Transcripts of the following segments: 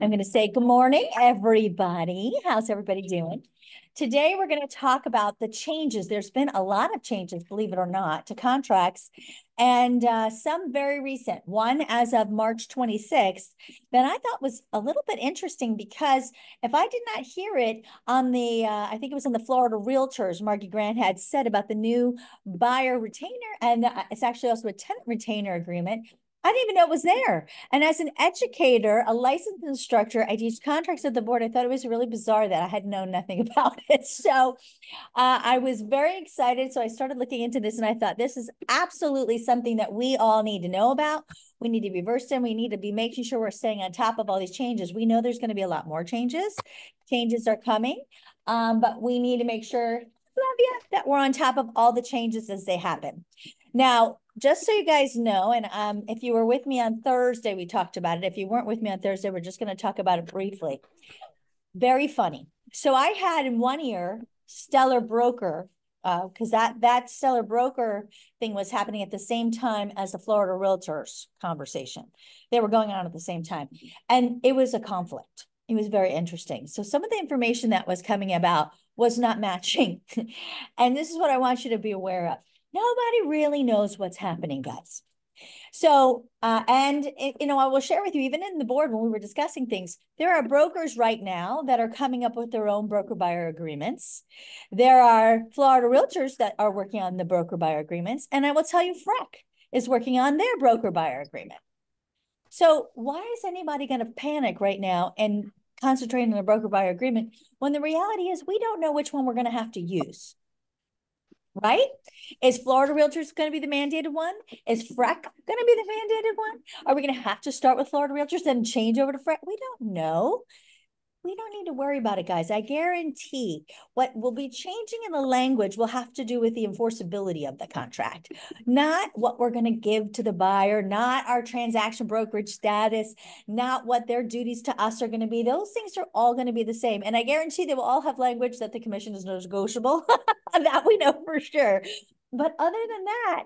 I'm going to say good morning, everybody. How's everybody doing? Today, we're going to talk about the changes. There's been a lot of changes, believe it or not, to contracts, and uh, some very recent. One as of March 26th that I thought was a little bit interesting because if I did not hear it on the, uh, I think it was on the Florida Realtors, Margie Grant had said about the new buyer retainer, and uh, it's actually also a tenant retainer agreement I didn't even know it was there. And as an educator, a licensed instructor, I teach contracts at the board. I thought it was really bizarre that I had known nothing about it. So uh, I was very excited. So I started looking into this and I thought this is absolutely something that we all need to know about. We need to be versed in. We need to be making sure we're staying on top of all these changes. We know there's going to be a lot more changes. Changes are coming, um, but we need to make sure that we're on top of all the changes as they happen. Now, just so you guys know, and um, if you were with me on Thursday, we talked about it. If you weren't with me on Thursday, we're just going to talk about it briefly. Very funny. So I had in one ear Stellar Broker because uh, that that Stellar Broker thing was happening at the same time as the Florida Realtors conversation. They were going on at the same time, and it was a conflict. It was very interesting. So some of the information that was coming about was not matching, and this is what I want you to be aware of nobody really knows what's happening, guys. So, uh, and it, you know, I will share with you, even in the board when we were discussing things, there are brokers right now that are coming up with their own broker buyer agreements. There are Florida realtors that are working on the broker buyer agreements. And I will tell you, FREC is working on their broker buyer agreement. So, why is anybody going to panic right now and concentrate on the broker buyer agreement when the reality is we don't know which one we're going to have to use? Right? Is Florida Realtors going to be the mandated one? Is FREC going to be the mandated one? Are we going to have to start with Florida Realtors and change over to FREC? We don't know we don't need to worry about it, guys. I guarantee what will be changing in the language will have to do with the enforceability of the contract, not what we're going to give to the buyer, not our transaction brokerage status, not what their duties to us are going to be. Those things are all going to be the same. And I guarantee they will all have language that the commission is negotiable. that we know for sure. But other than that,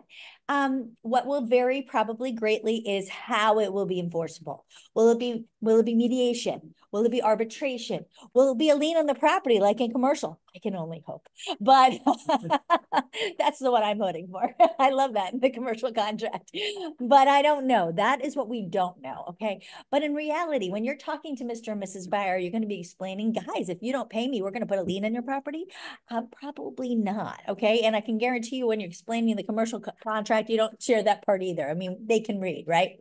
um, what will vary probably greatly is how it will be enforceable. Will it be will it be mediation? Will it be arbitration? Will it be a lien on the property like in commercial? I can only hope. But that's the one I'm voting for. I love that the commercial contract. But I don't know. That is what we don't know. Okay. But in reality, when you're talking to Mr. and Mrs. Buyer, you're going to be explaining, guys, if you don't pay me, we're going to put a lien on your property. Uh, probably not. Okay. And I can guarantee you when you're explaining the commercial co contract, you don't share that part either. I mean, they can read, right?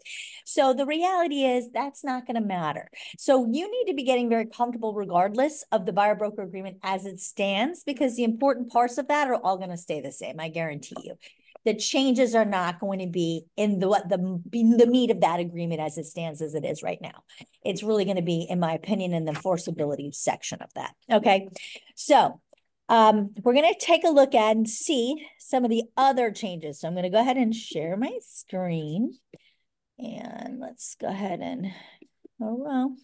So the reality is that's not going to matter. So you need to be getting very comfortable regardless of the buyer broker agreement as it stands, because the important parts of that are all going to stay the same. I guarantee you. The changes are not going to be in the what the the meat of that agreement as it stands as it is right now. It's really going to be, in my opinion, in the enforceability section of that. Okay, so um, we're going to take a look at and see some of the other changes. So I'm going to go ahead and share my screen. And let's go ahead and, oh, well.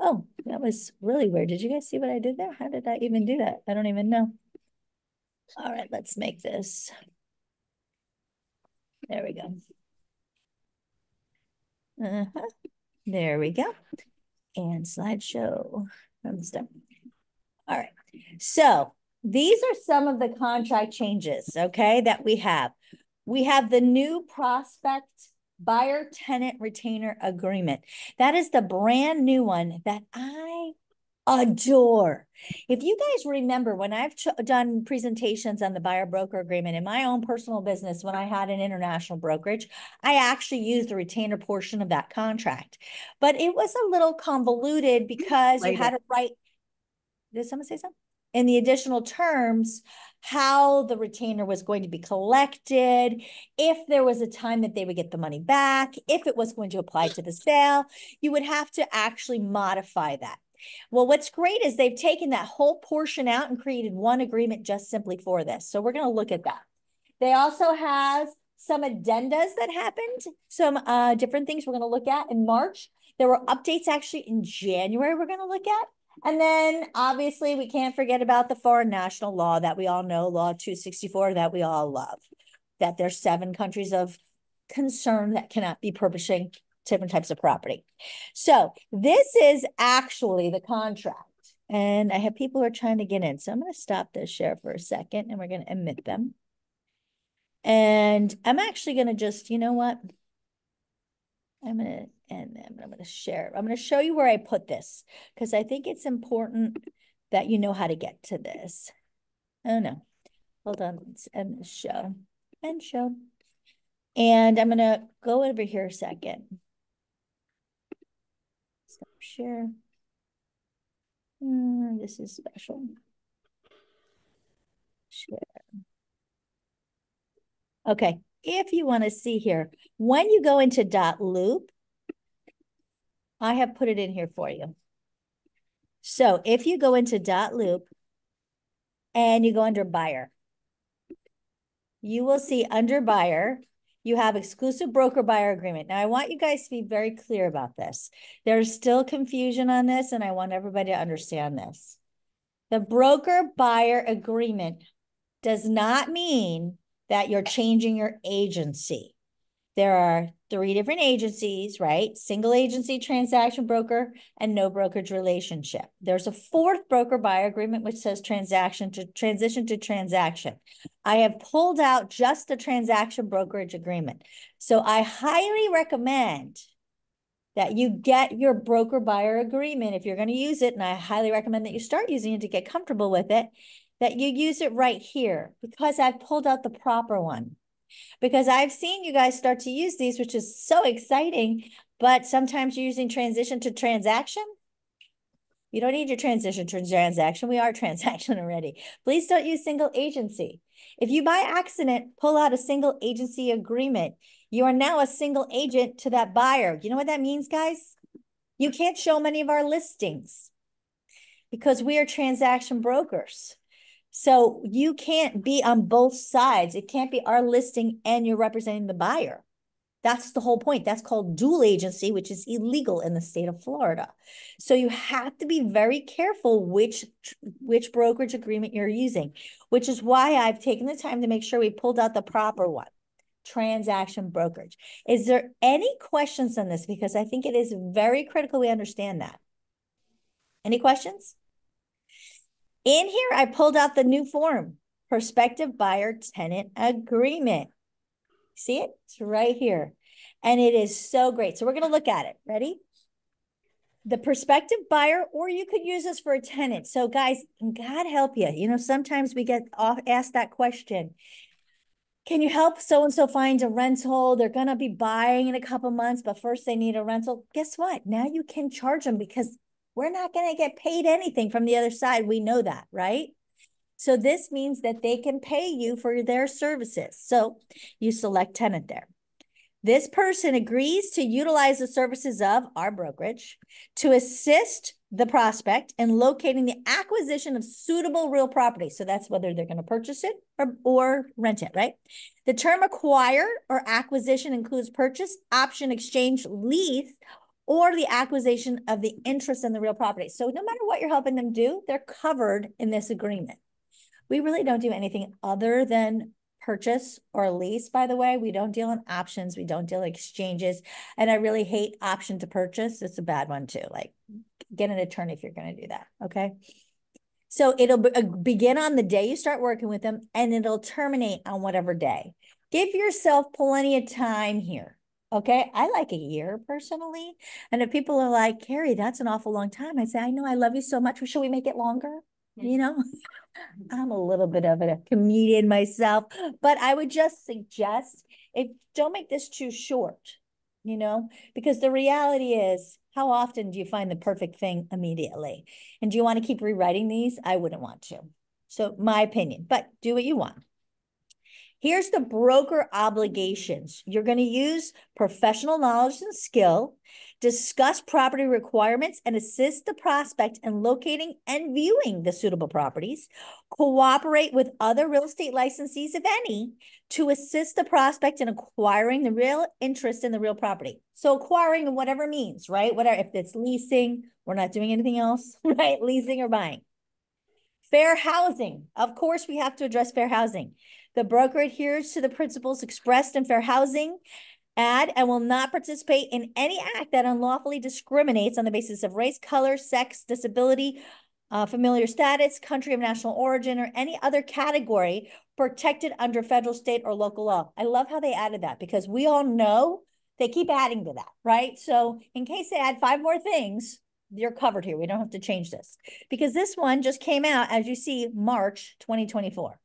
Oh, that was really weird. Did you guys see what I did there? How did I even do that? I don't even know. All right, let's make this. There we go. Uh -huh. There we go. And slideshow. All right. So these are some of the contract changes, okay, that we have. We have the new prospect buyer tenant retainer agreement. That is the brand new one that I adore. If you guys remember when I've done presentations on the buyer broker agreement in my own personal business, when I had an international brokerage, I actually used the retainer portion of that contract. But it was a little convoluted because Later. you had to write. Did someone say something? In the additional terms how the retainer was going to be collected, if there was a time that they would get the money back, if it was going to apply to the sale, you would have to actually modify that. Well, what's great is they've taken that whole portion out and created one agreement just simply for this. So we're going to look at that. They also have some addendas that happened, some uh, different things we're going to look at in March. There were updates actually in January we're going to look at. And then obviously we can't forget about the foreign national law that we all know, Law 264 that we all love, that there's seven countries of concern that cannot be purchasing different types of property. So this is actually the contract. And I have people who are trying to get in. So I'm going to stop this share for a second and we're going to admit them. And I'm actually going to just, you know what? I'm to, and I'm to share. I'm going to show you where I put this because I think it's important that you know how to get to this. Oh no, hold on, let's end the show, end show. And I'm going to go over here a second. Stop share. Mm, this is special. Share. Okay, if you want to see here, when you go into dotloop, I have put it in here for you. So if you go into dotloop and you go under buyer, you will see under buyer, you have exclusive broker buyer agreement. Now I want you guys to be very clear about this. There's still confusion on this and I want everybody to understand this. The broker buyer agreement does not mean that you're changing your agency. There are three different agencies, right? Single agency transaction broker and no brokerage relationship. There's a fourth broker buyer agreement which says transaction to transition to transaction. I have pulled out just the transaction brokerage agreement. So I highly recommend that you get your broker buyer agreement if you're going to use it. And I highly recommend that you start using it to get comfortable with it that you use it right here because I've pulled out the proper one. Because I've seen you guys start to use these, which is so exciting, but sometimes you're using transition to transaction. You don't need your transition to transaction. We are transaction already. Please don't use single agency. If you by accident pull out a single agency agreement, you are now a single agent to that buyer. You know what that means, guys? You can't show many of our listings because we are transaction brokers. So you can't be on both sides. It can't be our listing and you're representing the buyer. That's the whole point. That's called dual agency, which is illegal in the state of Florida. So you have to be very careful which which brokerage agreement you're using, which is why I've taken the time to make sure we pulled out the proper one. Transaction brokerage. Is there any questions on this? Because I think it is very critical we understand that. Any questions? In here, I pulled out the new form, prospective buyer tenant agreement. See it? It's right here. And it is so great. So we're going to look at it. Ready? The prospective buyer, or you could use this for a tenant. So guys, God help you. You know, sometimes we get off, asked that question. Can you help so-and-so find a rental? They're going to be buying in a couple months, but first they need a rental. Guess what? Now you can charge them because we're not going to get paid anything from the other side. We know that, right? So this means that they can pay you for their services. So you select tenant there. This person agrees to utilize the services of our brokerage to assist the prospect in locating the acquisition of suitable real property. So that's whether they're going to purchase it or, or rent it, right? The term acquire or acquisition includes purchase, option, exchange, lease, or the acquisition of the interest in the real property. So no matter what you're helping them do, they're covered in this agreement. We really don't do anything other than purchase or lease, by the way. We don't deal in options. We don't deal in exchanges. And I really hate option to purchase. It's a bad one too. Like get an attorney if you're going to do that. Okay. So it'll be, uh, begin on the day you start working with them and it'll terminate on whatever day. Give yourself plenty of time here. Okay. I like a year personally. And if people are like, Carrie, that's an awful long time, I say, I know I love you so much. Should we make it longer? You know, I'm a little bit of a comedian myself, but I would just suggest if don't make this too short, you know, because the reality is how often do you find the perfect thing immediately? And do you want to keep rewriting these? I wouldn't want to. So my opinion, but do what you want. Here's the broker obligations. You're going to use professional knowledge and skill, discuss property requirements, and assist the prospect in locating and viewing the suitable properties. Cooperate with other real estate licensees, if any, to assist the prospect in acquiring the real interest in the real property. So acquiring in whatever means, right? Whatever, if it's leasing, we're not doing anything else, right? Leasing or buying. Fair housing. Of course, we have to address fair housing. The broker adheres to the principles expressed in fair housing act and will not participate in any act that unlawfully discriminates on the basis of race, color, sex, disability, uh, familiar status, country of national origin, or any other category protected under federal, state, or local law. I love how they added that because we all know they keep adding to that, right? So in case they add five more things, you're covered here. We don't have to change this because this one just came out, as you see, March 2024.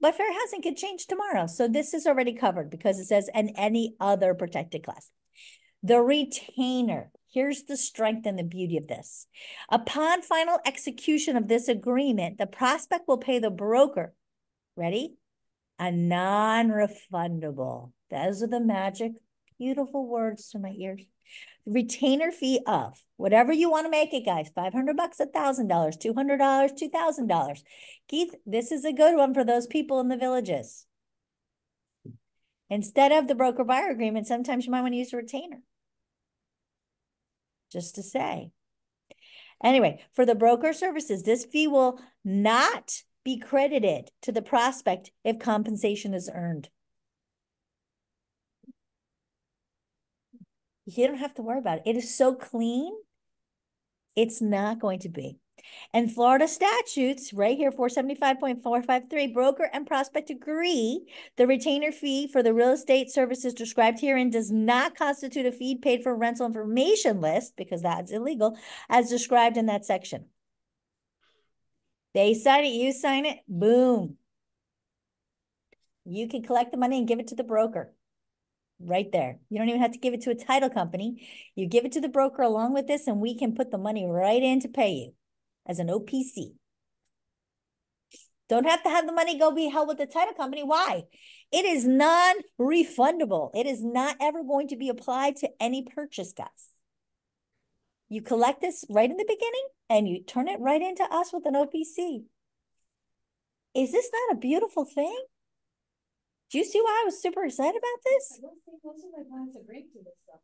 But fair housing could change tomorrow. So this is already covered because it says, and any other protected class. The retainer. Here's the strength and the beauty of this. Upon final execution of this agreement, the prospect will pay the broker, ready? A non-refundable. Those are the magic, beautiful words to my ears retainer fee of whatever you want to make it, guys. 500 bucks, a $1,000, $200, $2,000. Keith, this is a good one for those people in the villages. Instead of the broker buyer agreement, sometimes you might want to use a retainer. Just to say. Anyway, for the broker services, this fee will not be credited to the prospect if compensation is earned. You don't have to worry about it. It is so clean. It's not going to be. And Florida statutes, right here, 475.453, broker and prospect agree the retainer fee for the real estate services described herein does not constitute a fee paid for rental information list, because that's illegal, as described in that section. They sign it, you sign it, boom. You can collect the money and give it to the broker right there. You don't even have to give it to a title company. You give it to the broker along with this, and we can put the money right in to pay you as an OPC. Don't have to have the money go be held with the title company. Why? It is non-refundable. It is not ever going to be applied to any purchase, guys. You collect this right in the beginning and you turn it right into us with an OPC. Is this not a beautiful thing? Do you see why I was super excited about this? I don't think most of my clients agree to this stuff.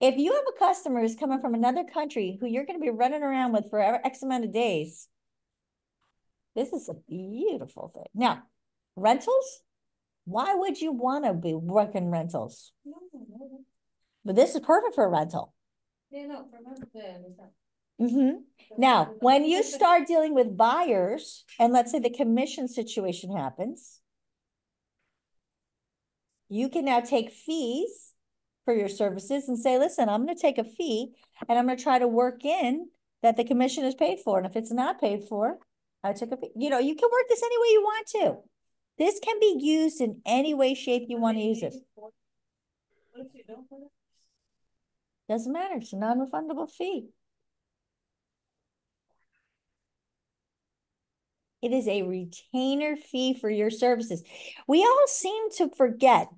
If you have a customer who's coming from another country who you're going to be running around with for X amount of days, this is a beautiful thing. Now, rentals, why would you want to be working rentals? No, But this is perfect for a rental. Yeah, no, for rentals, Understand. Mm-hmm. Now, when you start dealing with buyers, and let's say the commission situation happens, you can now take fees for your services and say, listen, I'm going to take a fee and I'm going to try to work in that the commission is paid for. And if it's not paid for, I took a fee. You know, you can work this any way you want to. This can be used in any way, shape you want to use it. Doesn't matter. It's a non-refundable fee. It is a retainer fee for your services. We all seem to forget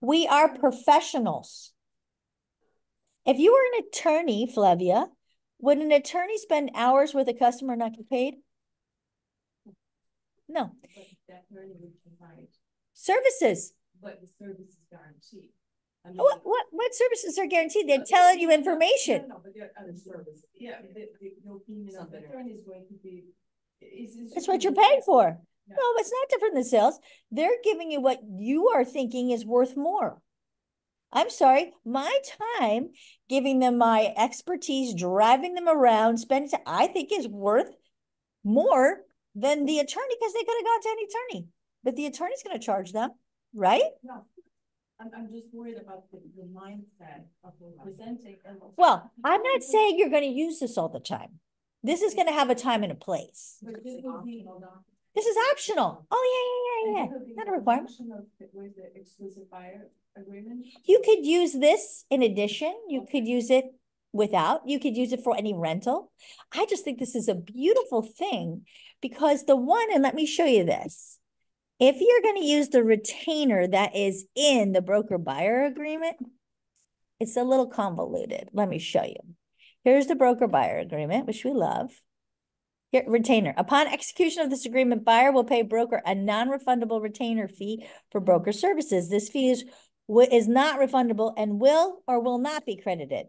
we are professionals. If you were an attorney, Flavia, would an attorney spend hours with a customer and not get paid? No. Services. But the service is guaranteed. I mean, what, what what services are guaranteed? They're uh, telling you information. No, no, but there are other services. Yeah, the, the, the opinion of the attorney is going to be it's what you're paying for. No, it's not different than sales. They're giving you what you are thinking is worth more. I'm sorry, my time giving them my expertise, driving them around, spending time, I think is worth more than the attorney because they could have gone to any attorney. But the attorney's going to charge them, right? No. I'm, I'm just worried about the, the mindset of presenting. Well, I'm not saying you're going to use this all the time. This is going to have a time and a place. This is optional. Oh, yeah, yeah, yeah, yeah. Not a requirement. You could use this in addition. You could use it without. You could use it for any rental. I just think this is a beautiful thing because the one, and let me show you this. If you're going to use the retainer that is in the broker buyer agreement, it's a little convoluted. Let me show you. Here's the broker buyer agreement, which we love. Here, retainer. Upon execution of this agreement, buyer will pay broker a non-refundable retainer fee for broker services. This fee is, is not refundable and will or will not be credited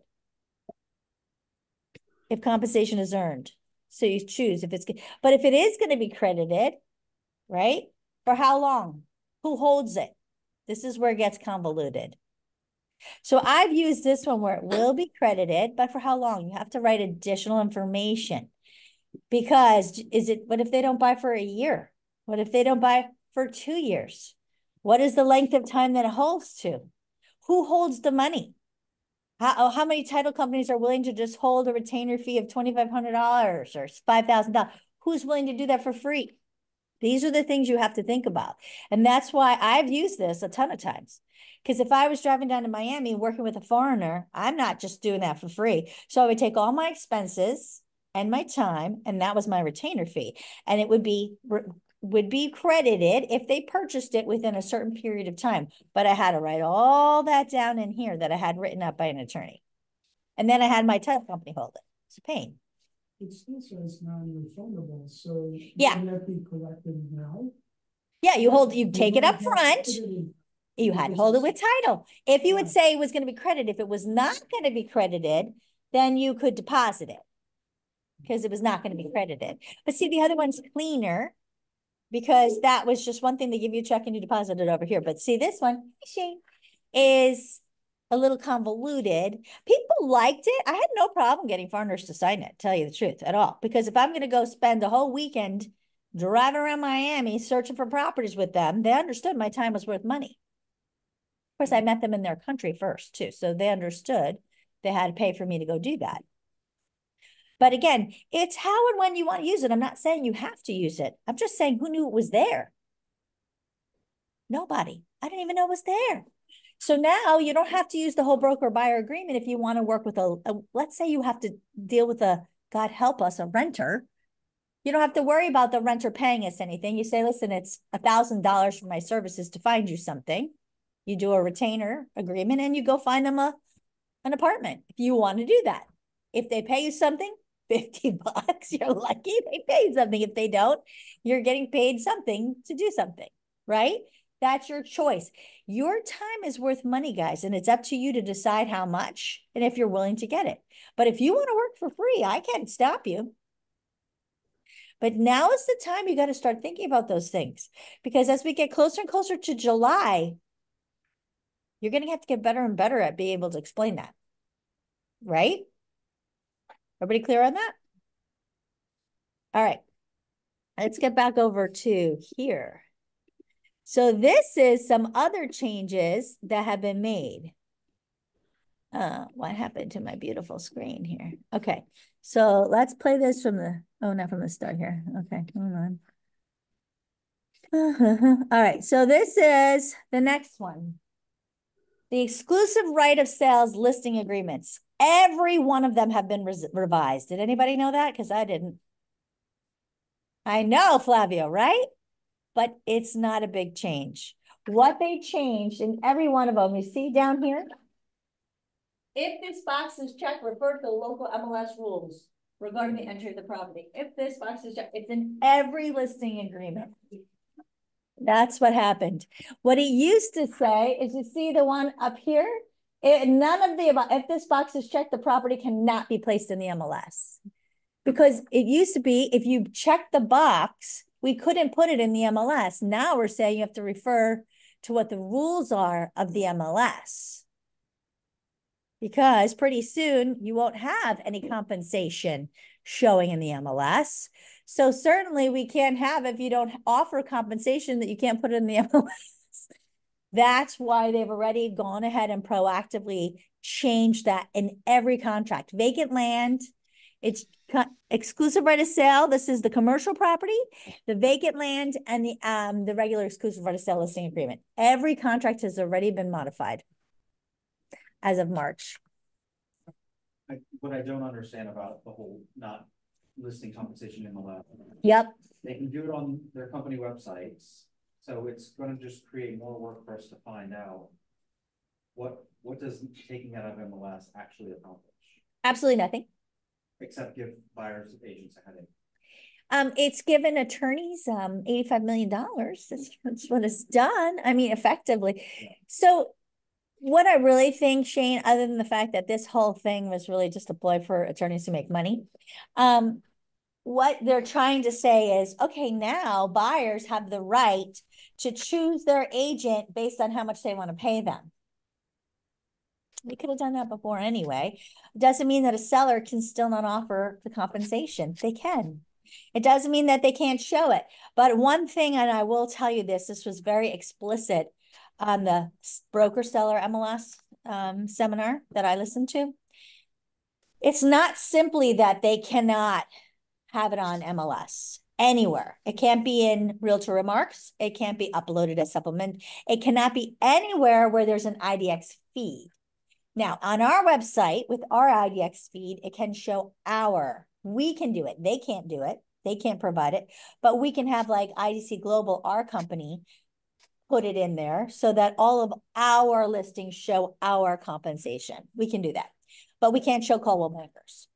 if compensation is earned. So you choose if it's, but if it is going to be credited, right? For how long? Who holds it? This is where it gets convoluted. So I've used this one where it will be credited, but for how long? You have to write additional information. Because is it, what if they don't buy for a year? What if they don't buy for two years? What is the length of time that it holds to? Who holds the money? How, oh, how many title companies are willing to just hold a retainer fee of $2,500 or $5,000? Who's willing to do that for free? These are the things you have to think about. And that's why I've used this a ton of times. Because if I was driving down to Miami working with a foreigner, I'm not just doing that for free. So I would take all my expenses and my time, and that was my retainer fee. And it would be would be credited if they purchased it within a certain period of time. But I had to write all that down in here that I had written up by an attorney. And then I had my title company hold it. It's a pain. It still says non-refundable, so. Yeah. That be collected now? Yeah, you hold, you take it up front. You had to hold it with title. If you would say it was going to be credited, if it was not going to be credited, then you could deposit it because it was not going to be credited. But see, the other one's cleaner because that was just one thing. They give you a check and you deposit it over here. But see, this one, Shane, is a little convoluted. People liked it. I had no problem getting foreigners to sign it, tell you the truth, at all. Because if I'm going to go spend a whole weekend driving around Miami searching for properties with them, they understood my time was worth money. Of course, I mm-hmm. met them in their country first, too. So they understood they had to pay for me to go do that. But again, it's how and when you want to use it. I'm not saying you have to use it. I'm just saying who knew it was there? Nobody. I didn't even know it was there. So now you don't have to use the whole broker buyer agreement if you want to work with a, a, let's say you have to deal with a, God help us, a renter. You don't have to worry about the renter paying us anything. You say, listen, it's a thousand dollars for my services to find you something. You do a retainer agreement and you go find them a, an apartment if you want to do that. If they pay you something, 50 bucks, you're lucky they paid something. If they don't, you're getting paid something to do something, right? That's your choice. Your time is worth money, guys, and it's up to you to decide how much and if you're willing to get it. But if you want to work for free, I can't stop you. But now is the time you got to start thinking about those things because as we get closer and closer to July, you're going to have to get better and better at being able to explain that. Right? Everybody clear on that? All right. Let's get back over to here. So this is some other changes that have been made. Uh, what happened to my beautiful screen here? Okay, so let's play this from the, oh, not from the start here. Okay, hold on. All right, so this is the next one. The exclusive right of sales listing agreements. Every one of them have been revised. Did anybody know that? Because I didn't. I know, Flavio, right? But it's not a big change. What they changed in every one of them, you see down here? If this box is checked, refer to the local MLS rules regarding the entry of the property. If this box is checked, it's in every listing agreement. That's what happened. What he used to say is you see the one up here? It, none of the if this box is checked, the property cannot be placed in the MLS. Because it used to be, if you check the box, we couldn't put it in the MLS. Now we're saying you have to refer to what the rules are of the MLS. Because pretty soon you won't have any compensation showing in the MLS. So certainly we can't have if you don't offer compensation that you can't put it in the MLS. That's why they've already gone ahead and proactively changed that in every contract. Vacant land, it's exclusive right of sale. This is the commercial property, the vacant land, and the um the regular exclusive right of sale listing agreement. Every contract has already been modified as of March. I, what I don't understand about the whole not listing compensation in the lab. Yep. They can do it on their company websites, so it's gonna just create more work for us to find out. What, what does taking that out of MLS actually accomplish? Absolutely nothing. Except give buyers agents a headache. Um, it's given attorneys um $85 million. That's, that's what it's done. I mean, effectively. So what I really think, Shane, other than the fact that this whole thing was really just a ploy for attorneys to make money, um, what they're trying to say is, okay, now buyers have the right to choose their agent based on how much they want to pay them. We could have done that before anyway. Doesn't mean that a seller can still not offer the compensation. They can. It doesn't mean that they can't show it. But one thing, and I will tell you this, this was very explicit on the broker seller MLS um, seminar that I listened to. It's not simply that they cannot have it on MLS anywhere. It can't be in Realtor Remarks. It can't be uploaded as supplement. It cannot be anywhere where there's an IDX feed. Now, on our website with our IDX feed, it can show our, we can do it. They can't do it. They can't provide it, but we can have like IDC Global, our company, put it in there so that all of our listings show our compensation. We can do that, but we can't show Coldwell Bankers.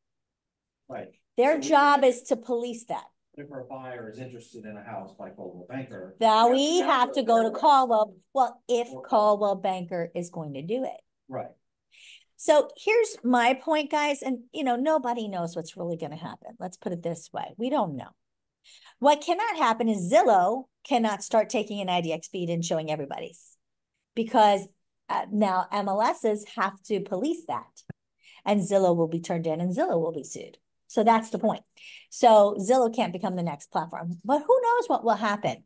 Right. Their So job is to police that. If a buyer is interested in a house by Coldwell Banker. Now we have to go to Coldwell, well, if Coldwell Banker is going to do it. Right, So here's my point, guys, and you know, nobody knows what's really gonna happen. Let's put it this way. We don't know. What cannot happen is Zillow cannot start taking an IDX feed and showing everybody's. Because uh, now MLSs have to police that. And Zillow will be turned in and Zillow will be sued. So that's the point. So Zillow can't become the next platform, but who knows what will happen?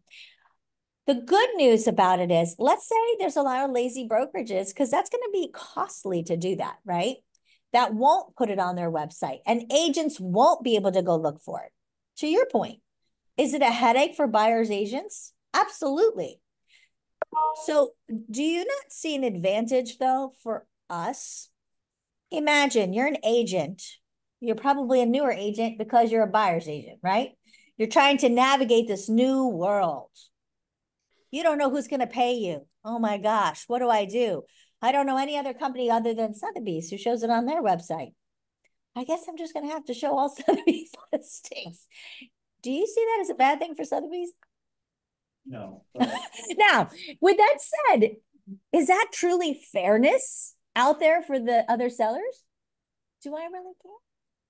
The good news about it is, let's say there's a lot of lazy brokerages, because that's going to be costly to do that, right? That won't put it on their website and agents won't be able to go look for it. To your point, is it a headache for buyers agents? Absolutely. So do you not see an advantage though for us? Imagine you're an agent. You're probably a newer agent because you're a buyer's agent, right? You're trying to navigate this new world. You don't know who's going to pay you. Oh my gosh, what do I do? I don't know any other company other than Sotheby's who shows it on their website. I guess I'm just going to have to show all Sotheby's listings. Do you see that as a bad thing for Sotheby's? no. now, with that said, is that truly fairness out there for the other sellers? Do I really care?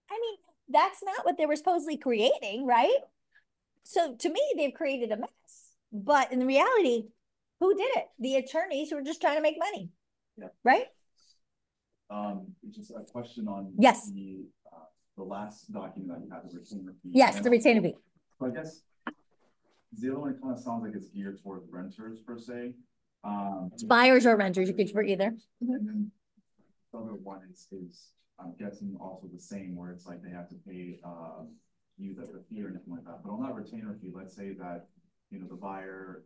I mean, that's not what they were supposedly creating, right? So to me, they've created a mess. But in reality, who did it? The attorneys who were just trying to make money. Yeah. Right? Um, just a question on. Yes. The, uh, the last document that you had, the retainer fee. Yes, And the retainer fee. So I guess Zillow, it kind of sounds like it's geared towards renters per se. Um. It's buyers or renters, you could for either. And then the other one is, is I'm guessing also the same where it's like they have to pay, uh, you the the fee or anything like that. But on that retainer fee, let's say that, you know, the buyer,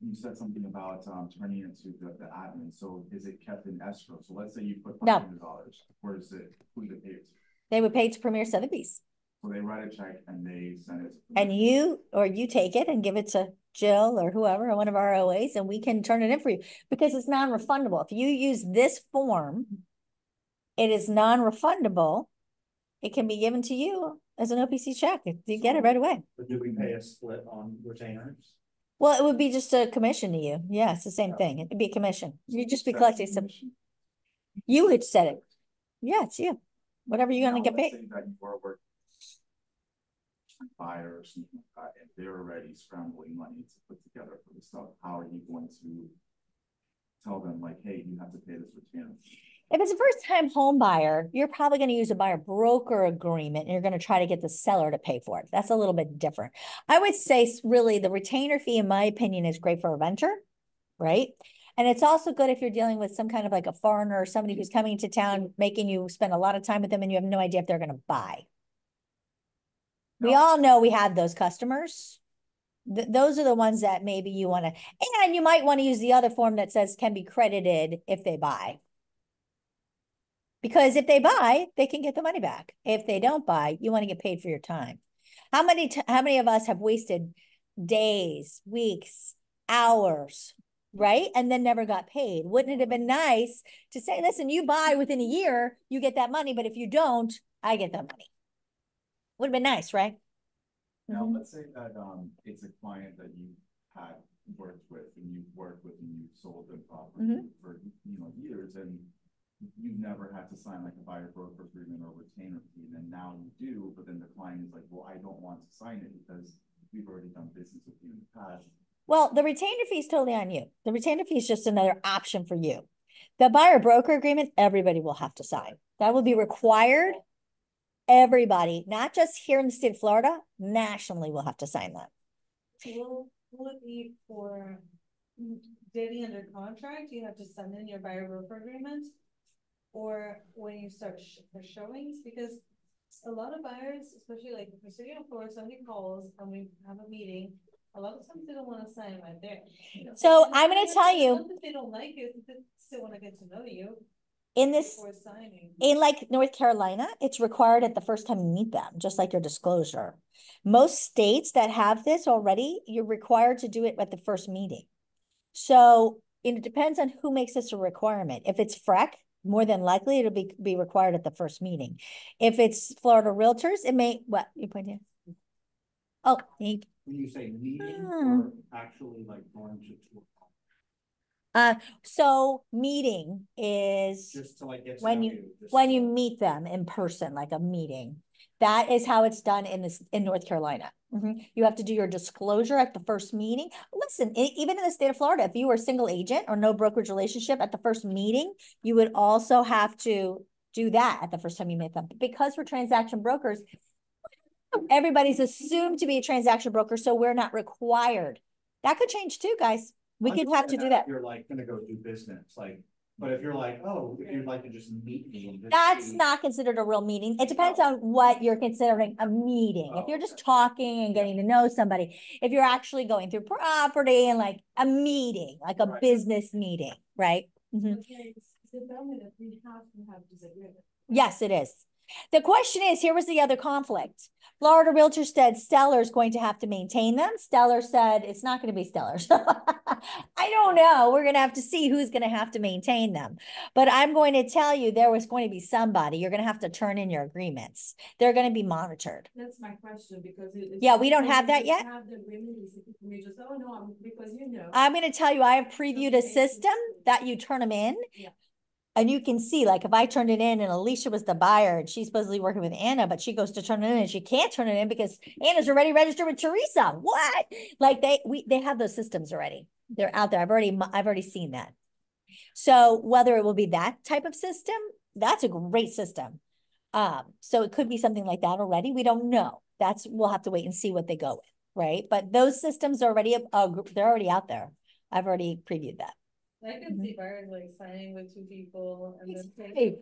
you said something about, um, turning into the, the admin. So is it kept in escrow? So let's say you put No. five hundred dollars, where is it, who do they pay it to? They would pay to Premier Sotheby's. So they write a check and they send it. to And you, or you take it and give it to Jill or whoever, or one of our OAs, and we can turn it in for you because it's non-refundable. If you use this form, it is non-refundable. It can be given to you as an OPC check. You get it right away. But do we pay a split on retainers? Well, it would be just a commission to you. Yeah, it's the same oh. thing. It'd be a commission. You'd just be collecting some, you would set it. Yeah, it's you. Whatever you're gonna get paid. say That you are working. Buyer or something like that, and they're already scrambling money to put together for the stuff, how are you going to? Tell them like, hey, you have to pay this retainer. If it's a first time home buyer, you're probably gonna use a buyer broker agreement and you're gonna try to get the seller to pay for it. That's a little bit different. I would say really the retainer fee, in my opinion, is great for a renter, right? And it's also good if you're dealing with some kind of like a foreigner or somebody who's coming to town, making you spend a lot of time with them and you have no idea if they're gonna buy. We all know we have those customers. Th- those are the ones that maybe you wanna, and you might wanna use the other form that says can be credited if they buy. Because if they buy, they can get the money back. If they don't buy, you want to get paid for your time. How many, ti- how many of us have wasted days, weeks, hours, right? And then never got paid? Wouldn't it have been nice to say, listen, you buy within a year, you get that money, but if you don't, I get that money? Would have been nice, right? Now, Mhm. let's say that, um, it's a client that you had worked with and you've worked with and you've sold them property Mhm. for, you know, years and. You never had to sign like a buyer broker agreement or retainer fee, and then now you do, but then the client is like, well, I don't want to sign it because we've already done business with you in the past. Well, the retainer fee is totally on you. The retainer fee is just another option for you. The buyer broker agreement, everybody will have to sign. That will be required. Everybody, not just here in the state of Florida, nationally will have to sign that. Will, will it be for mm, dating under contract, you have to send in your buyer broker agreement? Or when you start sh- for showings, because a lot of buyers, especially like if we're sitting on floor, somebody calls and we have a meeting. A lot of times they don't wanna sign right there. So And I'm gonna it's tell you- that They don't like it, they still wanna get to know you In this, before signing. in like North Carolina, it's required at the first time you meet them, just like your disclosure. Most states that have this already, you're required to do it at the first meeting. So it depends on who makes this a requirement. If it's FREC, more than likely it'll be, be required at the first meeting. If it's Florida Realtors, it may, what, you pointed? Oh, you- When you say meeting Hmm. or actually like going to tour, uh, so meeting is. just to like get to When know you- you. just when you meet them in person, like a meeting. That is how it's done in this, in North Carolina. Mhm. You have to do your disclosure at the first meeting. Listen, even in the state of Florida, if you were a single agent or no brokerage relationship at the first meeting, you would also have to do that at the first time you meet them. But Because we're transaction brokers, everybody's assumed to be a transaction broker, so we're not required. That could change too, guys. We could have to do that. You're like gonna go do business, like, but if you're like, oh, if you'd like to just meet me and just That's see- not considered a real meeting. It depends on what you're considering a meeting. If Oh, you're just okay. talking and getting to know somebody, if you're actually going through property and like a meeting, like a Right. business meeting, right? Mhm. Okay, so tell me we have to have disagreement. Yes, it is. The question is, here was the other conflict. Florida Realtor said Stellar's going to have to maintain them. Stellar said it's not going to be Stellar. I don't know. We're going to have to see who's going to have to maintain them. But I'm going to tell you there was going to be somebody. You're going to have to turn in your agreements. They're going to be monitored. That's my question, because it. Yeah, we don't have that yet. Have the agreement, it's if you just, oh, no, I'm, because you know. I'm going to tell you, I have previewed a system that you turn them in. Yeah. And you can see, like, if I turned it in and Alicia was the buyer and she's supposedly working with Anna, but she goes to turn it in and she can't turn it in because Anna's already registered with Teresa. What? Like they, we, they have those systems already. They're out there. I've already, I've already seen that. So whether it will be that type of system, that's a great system. Um, so it could be something like that already. We don't know. That's, we'll have to wait and see what they go with, right? But those systems are already, uh, they're already out there. I've already previewed that. I can Mhm. see buyers like signing with two people and then. Hey,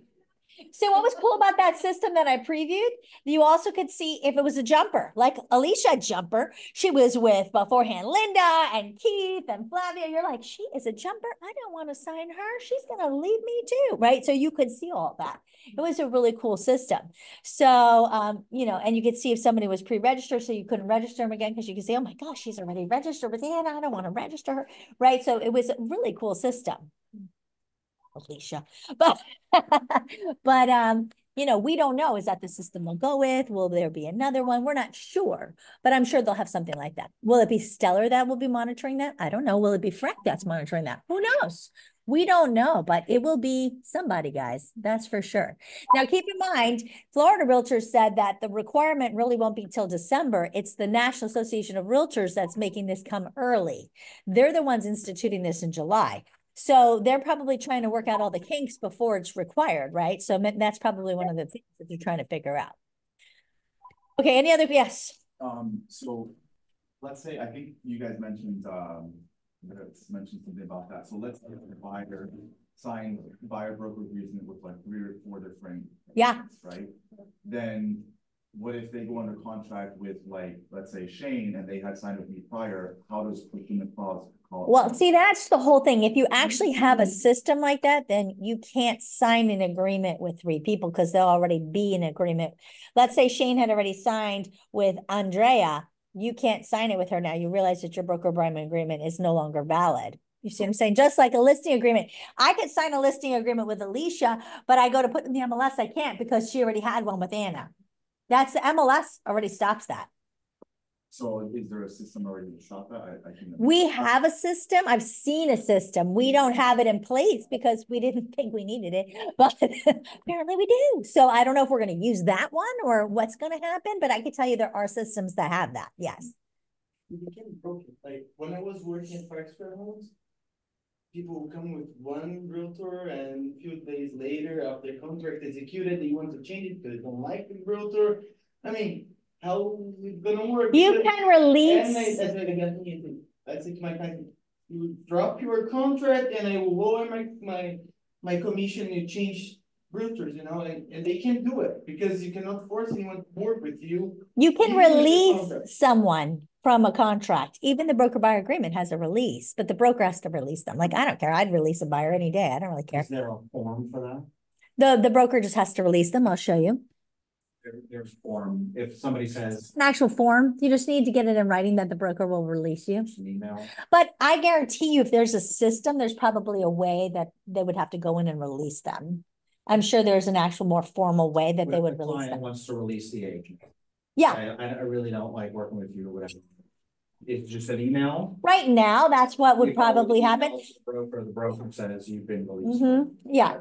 So what was cool about that system that I previewed? You also could see if it was a jumper, like Alicia jumper. She was with beforehand Linda and Keith and Flavia. You're like, she is a jumper. I don't want to sign her. She's gonna leave me too, right? So you could see all that. It was a really cool system. So um, you know, and you could see if somebody was pre-registered, so you couldn't register them again because you could say, oh my gosh, she's already registered with Anna. I don't want to register her, right? So it was a really cool system. Alicia, but but um, you know, we don't know. Is that the system they'll go with? Will there be another one? We're not sure, but I'm sure they'll have something like that. Will it be Stellar that will be monitoring that? I don't know. Will it be FREC that's monitoring that? Who knows? We don't know, but it will be somebody, guys. That's for sure. Now, keep in mind, Florida Realtors said that the requirement really won't be till December. It's the National Association of Realtors that's making this come early. They're the ones instituting this in July. So they're probably trying to work out all the kinks before it's required, right? So that's probably one of the things that they're trying to figure out. Okay, any other, yes, Um, so let's say, I think you guys mentioned, um, let's mention something about that. So let's say the buyer signed buyer broker agreement with like three or four different. Yeah. Right? Then what if they go under contract with like, let's say Shane and they had signed with me prior, how does procurement clause? call- well, see, that's the whole thing. If you actually mm-hmm. have a system like that, then you can't sign an agreement with three people because they'll already be in agreement. Let's say Shane had already signed with Andrea, you can't sign it with her now. You realize that your broker assignment agreement is no longer valid. You see what I'm saying? Just like a listing agreement. I could sign a listing agreement with Alicia, but I go to put in the MLS, I can't because she already had one with Anna. That's the MLS already stops that. So is there a system already to stop that? I, I can. We have a system. I've seen a system. We don't have it in place because we didn't think we needed it, but apparently we do. So I don't know if we're going to use that one or what's going to happen, but I can tell you there are systems that have that. Yes. it became broken, like, when I was working at Five Square Homes. People come with one realtor and a few days later, after contract executed, they want to change it because they don't like the realtor. I mean, how is it gonna work? You Because- can And I, release, that's I got I said to my client, you drop your contract and I will lower my, my, my commission, you change realtors, you know, and, and they can't do it, because you cannot force anyone to work with you. you can release someone from a contract. Even the broker buyer agreement has a release, but the broker has to release them. Like, I don't care. I'd release a buyer any day. I don't really care. Is there a form for that? The, the broker just has to release them. I'll show you. There, there's form, if somebody says, An actual form. You just need to get it in writing that the broker will release you. email, But I guarantee you, if there's a system, there's probably a way that they would have to go in and release them. I'm sure there's an actual more formal way that they would the release client them. wants to release the agent. Yeah, I, I I really don't like working with you or whatever. It's just an email. right now, that's what would You follow the probably happen. emails, the Broker, the broker says you've been released. Mhm, yeah.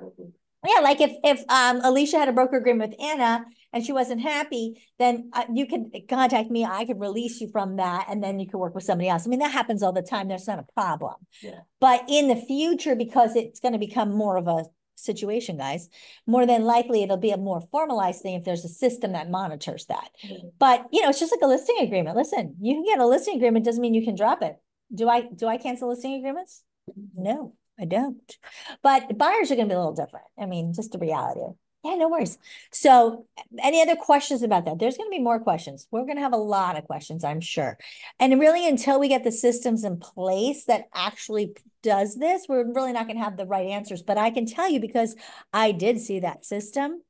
Yeah, like if, if, um, Alicia had a broker agreement with Anna and she wasn't happy, then uh, you could contact me, I could release you from that, and then you could work with somebody else. I mean, that happens all the time. That's not a problem. Yeah. But in the future, because it's gonna become more of a situation, guys, more than likely it'll be a more formalized thing if there's a system that monitors that. Mm-hmm. But, you know, it's just like a listing agreement. Listen, you can get a listing agreement, doesn't mean you can drop it. Do I, do I cancel listing agreements? Mm-hmm. No, I don't. But buyers are gonna be a little different. I mean, just the reality. Yeah, no worries. So any other questions about that? There's gonna be more questions. We're gonna have a lot of questions, I'm sure. And really, until we get the systems in place that actually does this, we're really not gonna have the right answers. But I can tell you because I did see that system.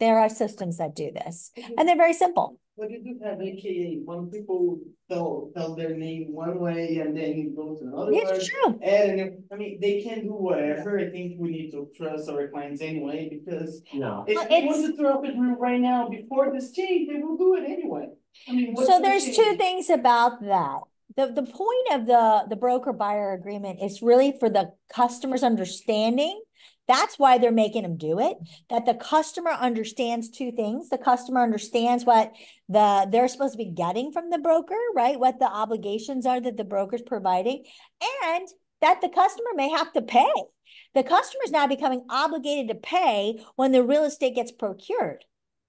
There are systems that do this mm-hmm. and they're very simple. What But you do have AKA, when people tell, tell their name one way and then you go to another one. It's true. And, I mean, they can do whatever, I think we need to trust our clients anyway, because No, if Well, they it's- want to throw up a roof right now before this change, they will do it anyway. I mean, what's So the there's two things about that. The, the point of the, the broker buyer agreement is really for the customer's understanding. That's why they're making them do it, that the customer understands two things. The customer understands what the, they're supposed to be getting from the broker, right? What the obligations are that the broker's providing, and that the customer may have to pay. The customer is now becoming obligated to pay when the real estate gets procured.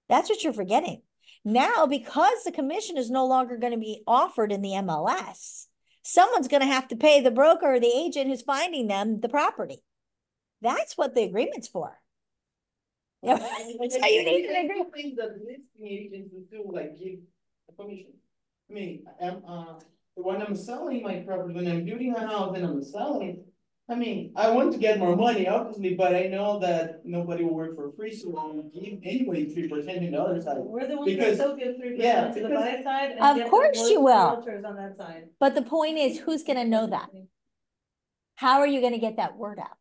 That's what you're forgetting. Now, because the commission is no longer going to be offered in the MLS, someone's going to have to pay the broker or the agent who's finding them the property. That's what the agreement's for. Yeah, that's how you need an I agreement. that listing agents will do like give a commission. I mean, I'm, uh, when I'm selling my property, when I'm building a house and I'm selling. I mean, I want to get more money, obviously, but I know that nobody will work for free, so I won't give anyway three percent in the other side. We're the ones that Because- still give three yeah, percent to the because- buy side. and Of get the course you most will. realtors On that side. But the point is, who's going to know that? How are you going to get that word out?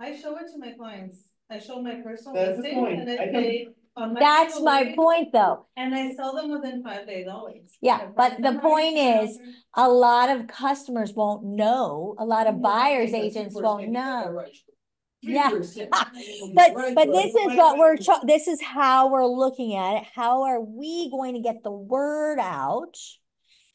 I show it to my clients. I show my personal That's the listing point. and I I don't- pay on my. That's my listing, point, though. And I sell them within five days always. Yeah, but the point is, A lot of customers won't know, a lot of buyers agents won't know. got it right. Yeah. But, but this is what we're, this is how we're looking at it. How are we going to get the word out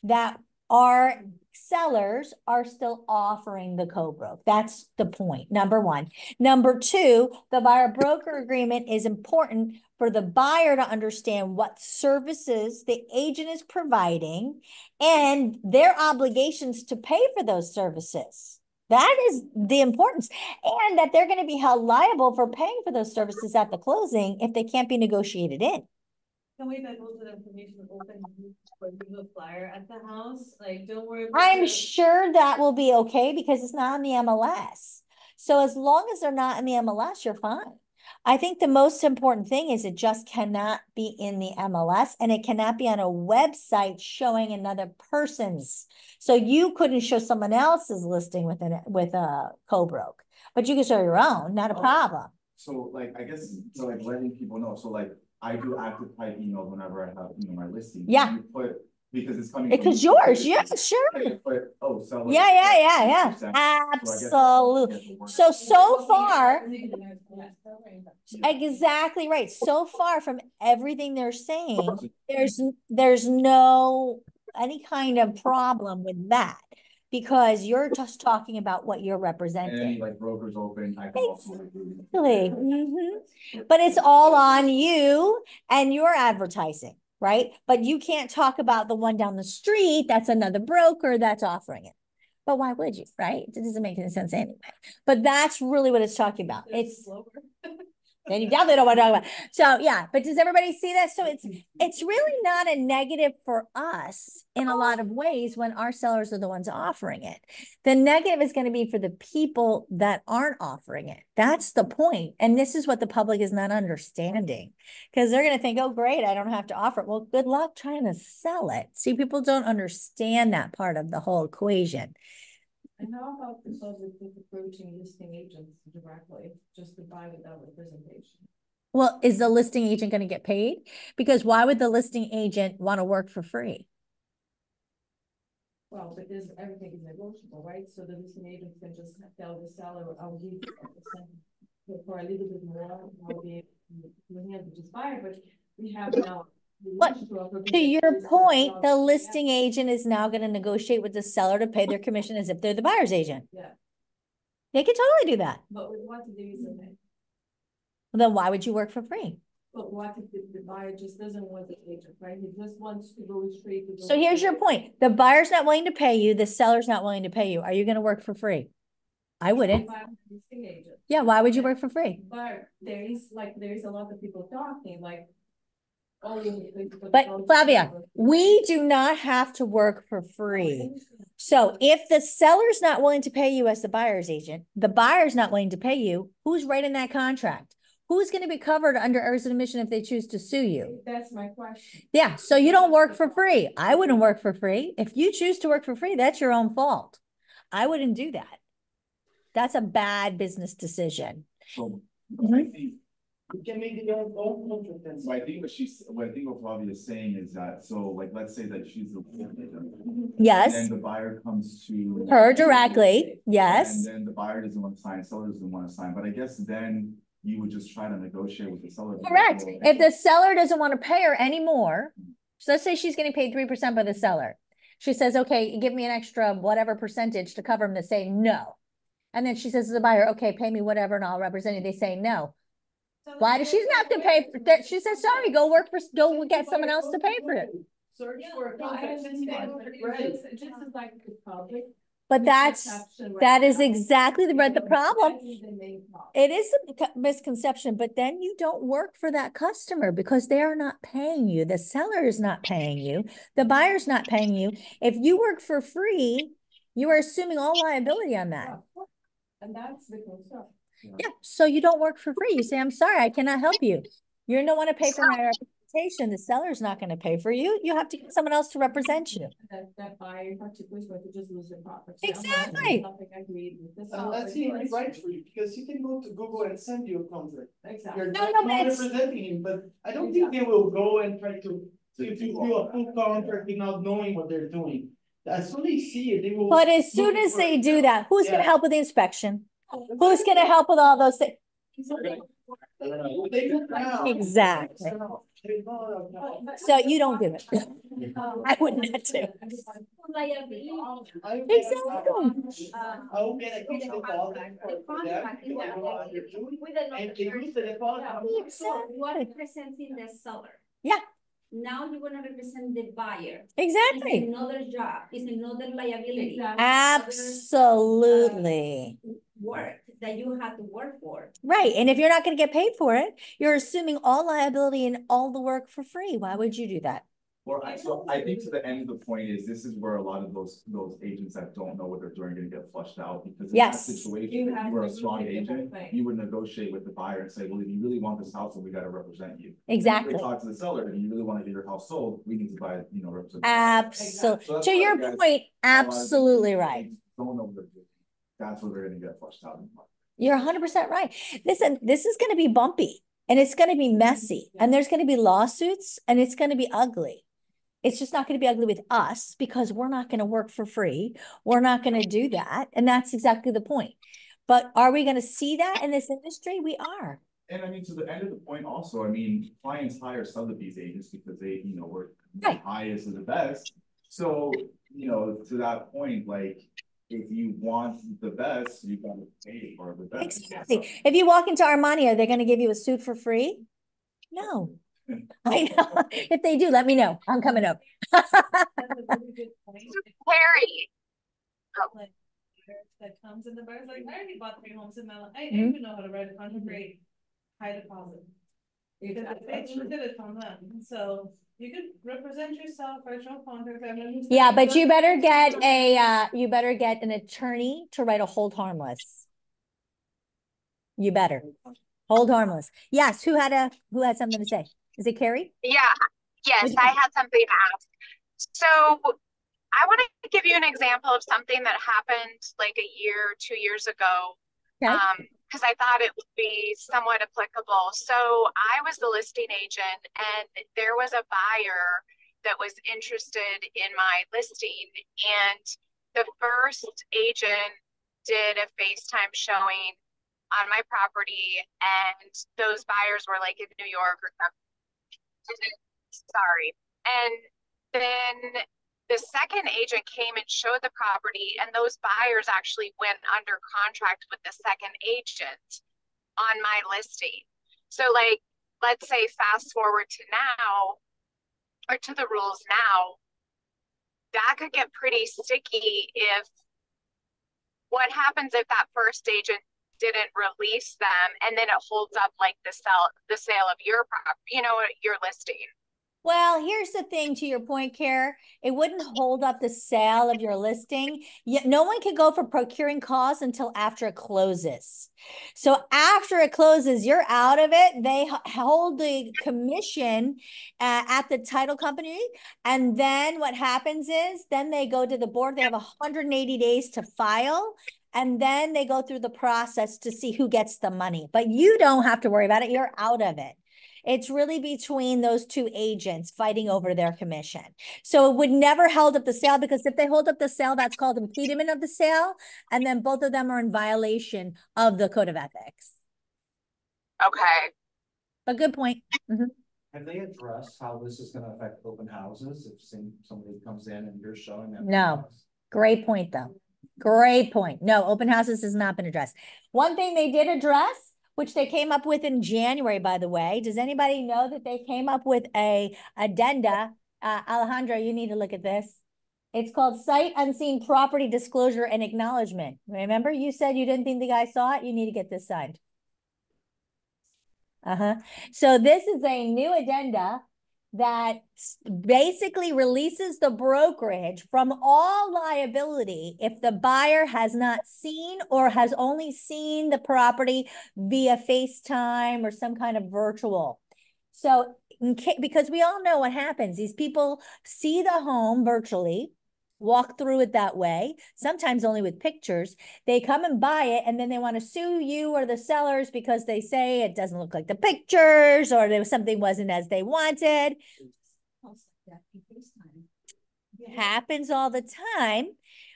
that our sellers are still offering the co-broke? That's the point, number one. Number two, the buyer broker agreement is important for the buyer to understand what services the agent is providing and their obligations to pay for those services. That is the importance. And that they're going to be held liable for paying for those services at the closing if they can't be negotiated in. Can we divulge that information open, do a flyer at the house? Like, don't worry. about I'm the- sure that will be okay because it's not in the MLS. So as long as they're not in the MLS, you're fine. I think the most important thing is it just cannot be in the MLS and it cannot be on a website showing another person's. So you couldn't show someone else's listing with an, with a co-broke, but you can show your own, not a Oh. problem. So like, I guess, so like letting people know, so like, I do active type emails whenever I have, you know, my listing. Yeah. You Put, because it's coming. Because yours, yeah, sure. You Put, oh, sell. it Yeah, yeah, yeah, yeah, So absolutely. get the word So, so far, exactly right. So far from everything they're saying, there's, there's no any kind of problem with that. Because you're just talking about what you're And any representing. like brokers open, I can also. Exactly. Mhm. But it's all on you and your advertising, right? But you can't talk about the one down the street, that's another broker that's offering it. But why would you, right? It doesn't make any sense anyway. But that's really what it's talking about. It's, then you definitely don't want to talk about. So yeah, but does everybody see that? So it's, it's really not a negative for us in a lot of ways when our sellers are the ones offering it. The negative is going to be for the people that aren't offering it. That's the point. And this is what the public is not understanding. Because they're going to think, oh, great, I don't have to offer it. Well, good luck trying to sell it. See, people don't understand that part of the whole equation. And how about the public approaching listing agents directly, just to buy without representation? Well, is the listing agent going to get paid? Because why would the listing agent want to work for free? Well, because everything is negotiable, right? So the listing agent can just tell the seller, I'll give you for a little bit more, I'll be, have to just buy it, but we have now. We But To your point, the listing agent is now going to negotiate with the seller to pay their commission as if they're the buyer's agent. Yeah, They could totally do that. but what if there is a, Then why would you work for free? but what if the, the buyer just doesn't want the agent, right? He just wants to go straight to. the So here's your point. The buyer's not willing to pay you, the seller's not willing to pay you. Are you gonna work for free? I wouldn't. Buy with the listing agent. Yeah, why would you work for free? But there is like, there is a lot of people talking like. oh, you need to put But Flavia. We do not have to work for free. So if the seller's not willing to pay you as the buyer's agent, the buyer's not willing to pay you, who's writing that contract? Who's gonna be covered under errors and omission if they choose to sue you? That's my question. Yeah, so you don't work for free. I wouldn't work for free. If you choose to work for free, that's your own fault. I wouldn't do that. That's a bad business decision. So, Mm-hmm. I think, You can make your own own contract and. so I think what she's, what I think what Flavia is saying is that, so like, let's say that she's the. Mm-hmm. Yes, And the buyer comes to. her directly, yes. And then the buyer doesn't want to sign, seller doesn't want to sign, but I guess then you would just try to negotiate with the seller. Correct. If the seller doesn't want to pay her anymore, so let's say she's getting paid three percent by the seller. She says, okay, give me an extra whatever percentage to cover them. They say no. And then she says to the buyer, okay, pay me whatever and I'll represent you. They say no. So Why does she not have to pay? for that? She says, sorry, go work for, go get someone else to pay for it. Search for a no, I contract. understand. Right, just, just as like the public. But that's, that is exactly the, the problem. That is the main problem. It is a misconception, but then you don't work for that customer because they are not paying you. The seller is not paying you. The buyer's not paying you. If you work for free, you are assuming all liability on that. And that's the concern. Yeah, so you don't work for free. You say, I'm sorry, I cannot help you. You don't want to pay for my representation. The seller's not going to pay for you. You have to get someone else to represent you. That, that buyer in particular is going just lose their property. I'm not- Exactly. Nothing agreed with this. And that's even right for you, because you can go to Google and send you a contract. Exactly. You're No, no, but not it's- representing him, but I don't think they will go and try to, to to do a full contract without knowing what they're doing. As soon as they see it, they will. But as soon as they do that, who's going to help with the inspection? Who's going to help with all those things? They look now. Exactly. They know now. So you don't do it. I would not do. I will get Exactly. I will get a quick deposit for them, because I know what they're doing, and they use the deposit. So you are Exactly. representing the seller. Yeah. Now you wanna represent the buyer. It's Exactly. another job, it's another liability. Absolutely. Work that you have to work for. Right. And if you're not going to get paid for it, you're assuming all liability and all the work for free. Why would you do that? Well, I, so I think to the end of the point is, this is where a lot of those, those agents that don't know what they're doing are gonna get flushed out, because in that situation, You if you were a strong negotiate the whole agent, you would negotiate with the buyer and say, well, if you really want this house, then we gotta represent you. Exactly. They talk to the seller, if you really wanna get your house sold, we need to buy, you know, represent. Absolutely. So To your point, A lot of these absolutely right. Don't know what they're doing, that's where they're gonna get flushed out. in the market. You're hundred percent right. Listen, this is gonna be bumpy and it's gonna be mm-hmm. messy and there's gonna be lawsuits and it's gonna be ugly. It's just not gonna be ugly with us because we're not gonna work for free. We're not gonna do that. And that's exactly the point. But are we gonna see that in this industry? We are. And I mean, to the end of the point also, I mean, clients hire some of these agents because they, you know, work the highest of the best. So, you know, to that point, like, if you want the best, you gotta pay for the best. Exactly. If you walk into Armani, are they gonna give you a suit for free? No. I know. If they do, let me know. I'm coming up. That's a really good point. Harry, Like, That comes in the buyer's like, I already bought three homes in my life, I Mhm. even know how to write a contract rate, high deposit. Because it's limited on them, so you could represent yourself, write your contract. I mean, Yeah, but you better get a, uh, you better get an attorney to write a hold harmless. You better. Hold harmless. Yes, who had a, who had something to say? Is it Carrie? yeah, yes, I got? had something to ask. So I want to give you an example of something that happened like a year, two years ago. Okay. Um, because I thought it would be somewhat applicable. So I was the listing agent and there was a buyer that was interested in my listing. And the first agent did a FaceTime showing on my property and those buyers were like in New York or something. Sorry. And then the second agent came and showed the property and those buyers actually went under contract with the second agent on my listing. So like, let's say fast forward to now or to the rules now, that could get pretty sticky if what happens if that first agent didn't release them and then it holds up like the sell the sale of your property, you know, your listing. Well, here's the thing to your point, Care. It wouldn't hold up the sale of your listing. Yet no one can go for procuring cause until after it closes. So after it closes, you're out of it. They hold the commission uh, at the title company. And then what happens is then they go to the board. They have 180 days to file. And then they go through the process to see who gets the money. But you don't have to worry about it. You're out of it. It's really between those two agents fighting over their commission. So it would never hold up the sale because if they hold up the sale, that's called impediment of the sale. And then both of them are in violation of the code of ethics. Okay. A good point. Mm-hmm. Have they addressed how this is gonna affect open houses if somebody comes in and you're showing them? No. Great point, though. Great point. No, open houses has not been addressed. One thing they did address, which they came up with in January, by the way. Does anybody know that they came up with a addenda? Uh, Alejandro, you need to look at this. It's called Sight Unseen Property Disclosure and Acknowledgement. Remember, you said you didn't think the guy saw it? You need to get this signed. Uh-huh. So this is a new addenda that basically releases the brokerage from all liability if the buyer has not seen or has only seen the property via FaceTime or some kind of virtual. So because we all know what happens, these people see the home virtually, walk through it that way, sometimes only with pictures. They come and buy it and then they want to sue you or the sellers because they say it doesn't look like the pictures or there was something wasn't as they wanted. It happens all the time.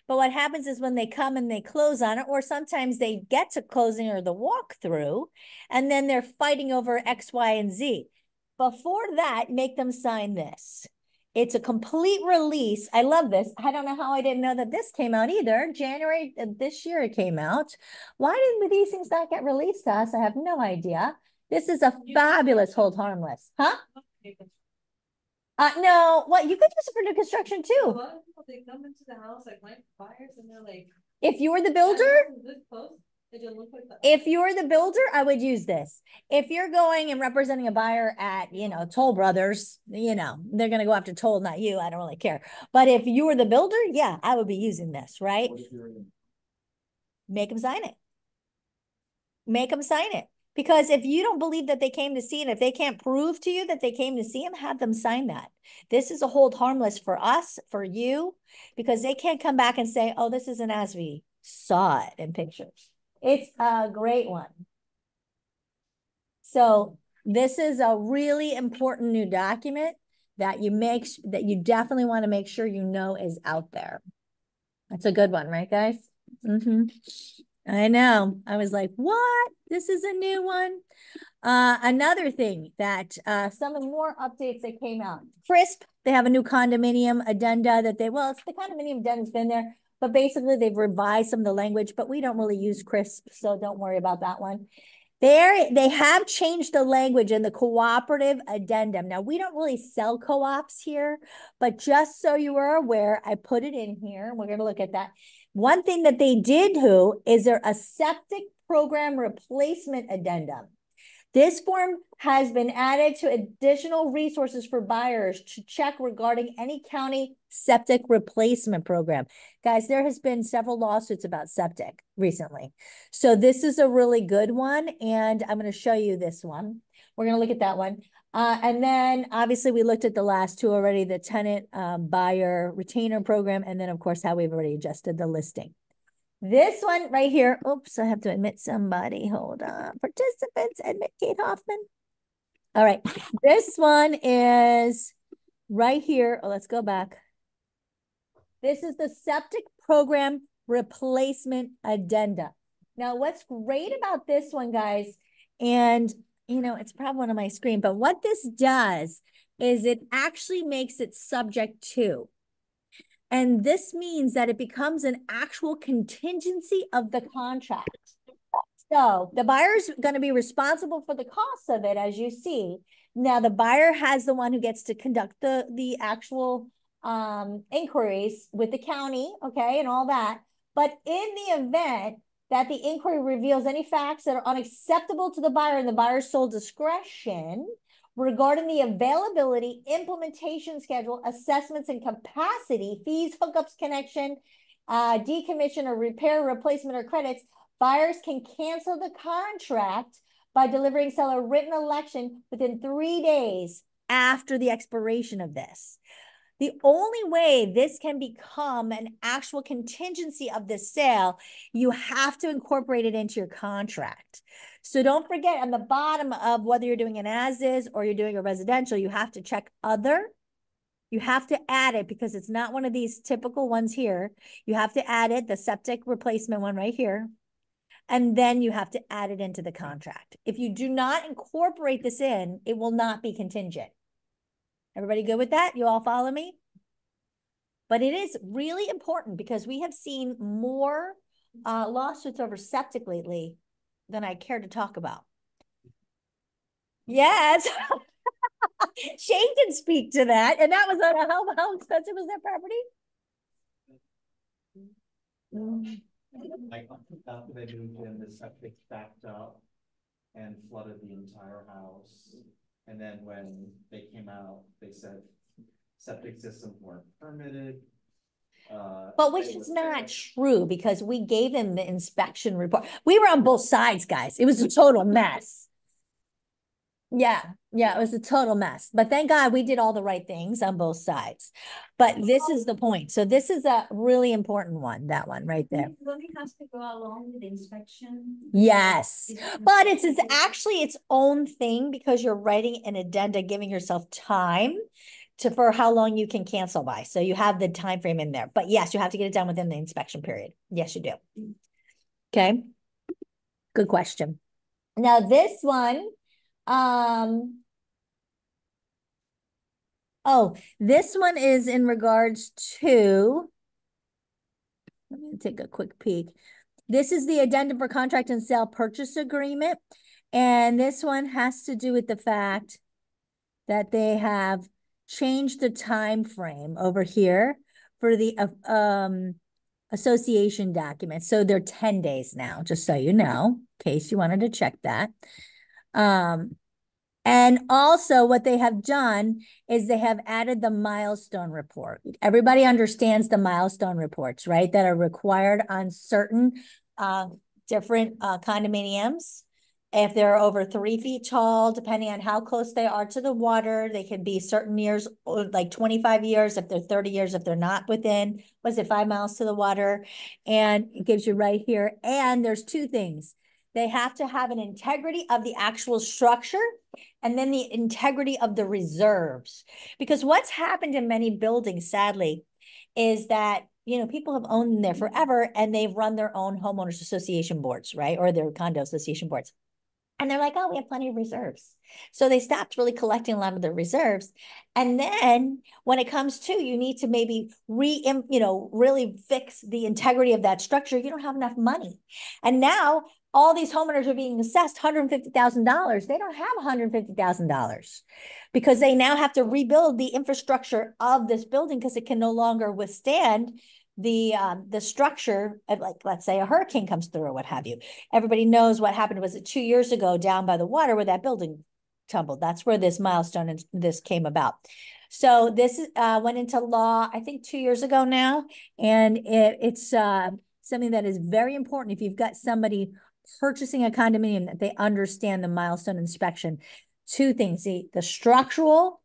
But what happens is when they come and they close on it, or sometimes they get to closing or the walkthrough, and then they're fighting over X, Y, and Z. Before that, make them sign this. It's a complete release. I love this. I don't know how I didn't know that this came out either. January of this year it came out. Why did these things not get released to us? I have no idea. This is a fabulous hold harmless, huh? Uh, no, what you could use it for new construction too. A lot of people, they come into the house, like buyers, and they're like. If you were the builder, know This close, it didn't look like that. if you're the builder, I would use this. If you're going and representing a buyer at, you know, Toll Brothers, you know, they're gonna go after Toll, not you. I don't really care. But if you were the builder, yeah, I would be using this, right? What if you're in- Make them sign it. Make them sign it. Because if you don't believe that they came to see it, if they can't prove to you that they came to see him, have them sign that. This is a hold harmless for us, for you, because they can't come back and say, oh, this isn't as we saw it in pictures. It's a great one. So this is a really important new document that you make, that you definitely want to make sure you know is out there. That's a good one, right, guys? Mm-hmm. I know. I was like, what? This is a new one. Uh, another thing that uh, some of the more updates that came out. CRSP, they have a new condominium addenda that they, well, it's the condominium addenda's been there, but basically they've revised some of the language, but we don't really use CRSP, so don't worry about that one. There, they have changed the language in the cooperative addendum. Now, we don't really sell co-ops here, but just so you are aware, I put it in here. We're going to look at that. One thing that they did do is there a septic program replacement addendum. This form has been added to additional resources for buyers to check regarding any county septic replacement program. Guys, there has been several lawsuits about septic recently. So this is a really good one. And I'm going to show you this one. We're going to look at that one. Uh, and then obviously we looked at the last two already, the tenant um, buyer retainer program. And then of course, how we've already adjusted the listing. This one right here, oops, I have to admit somebody. Hold on. Participants, admit Kate Hoffman. All right. This one is right here. Oh, let's go back. This is the septic program replacement addenda. Now, what's great about this one, guys, and you know, it's probably on my screen, but what this does is it actually makes it subject to and this means that it becomes an actual contingency of the contract. So the buyer is going to be responsible for the cost of it, as you see. Now the buyer has the one who gets to conduct the, the actual um, inquiries with the county, okay, and all that. But in the event that the inquiry reveals any facts that are unacceptable to the buyer in the buyer's sole discretion, regarding the availability, implementation schedule, assessments and capacity, fees, hookups, connection, uh, decommission or repair, replacement or credits, buyers can cancel the contract by delivering seller written election within three days after the expiration of this. The only way this can become an actual contingency of the sale, you have to incorporate it into your contract. So don't forget on the bottom of whether you're doing an as is or you're doing a residential, you have to check other. You have to add it because it's not one of these typical ones here. You have to add it, the septic replacement one right here. And then you have to add it into the contract. If you do not incorporate this in, it will not be contingent. Everybody good with that? You all follow me? But it is really important because we have seen more uh, lawsuits over septic lately than I care to talk about. Yes. Shane can speak to that. And that was on a, how, how expensive was that property? Like, after they moved in, the septic backed up and flooded the entire house. And then when they came out, they said septic systems weren't permitted, uh, But which is not true because we gave him the inspection report. We were on both sides, guys. It was a total mess. Yeah, yeah, it was a total mess. But thank God we did all the right things on both sides. But this is the point. So this is a really important one, that one right there. Really has to go along with the inspection. Yes, but it's, it's actually its own thing because you're writing an addenda, giving yourself time to for how long you can cancel by. So you have the time frame in there. But yes, you have to get it done within the inspection period. Yes, you do. Okay. Good question. Now this one, um, oh, this one is in regards to, let me take a quick peek. This is the addendum for contract and sale purchase agreement. And this one has to do with the fact that they have change the time frame over here for the uh, um association documents. So they're 10 days now, just so you know, in case you wanted to check that. Um, and also what they have done is they have added the milestone report. Everybody understands the milestone reports, right? That are required on certain uh, different uh, condominiums. If they're over three feet tall, depending on how close they are to the water, they can be certain years, like 25 years, if they're 30 years, if they're not within, was it five miles to the water? And it gives you right here. And there's two things. They have to have an integrity of the actual structure and then the integrity of the reserves. Because what's happened in many buildings, sadly, is that you know, people have owned them there forever and they've run their own homeowners association boards, right? Or their condo association boards. And they're like, oh, we have plenty of reserves. So they stopped really collecting a lot of their reserves. And then when it comes to you need to maybe re, you know, really fix the integrity of that structure, you don't have enough money. And now all these homeowners are being assessed $150,000. They don't have $150,000 because they now have to rebuild the infrastructure of this building because it can no longer withstand the um, the structure of like let's say a hurricane comes through or what have you. Everybody knows what happened was it two years ago down by the water where that building tumbled. That's where this milestone and this came about. So this uh, went into law, I think two years ago now, and it, it's uh, something that is very important. If you've got somebody purchasing a condominium that they understand the milestone inspection. Two things: the, the structural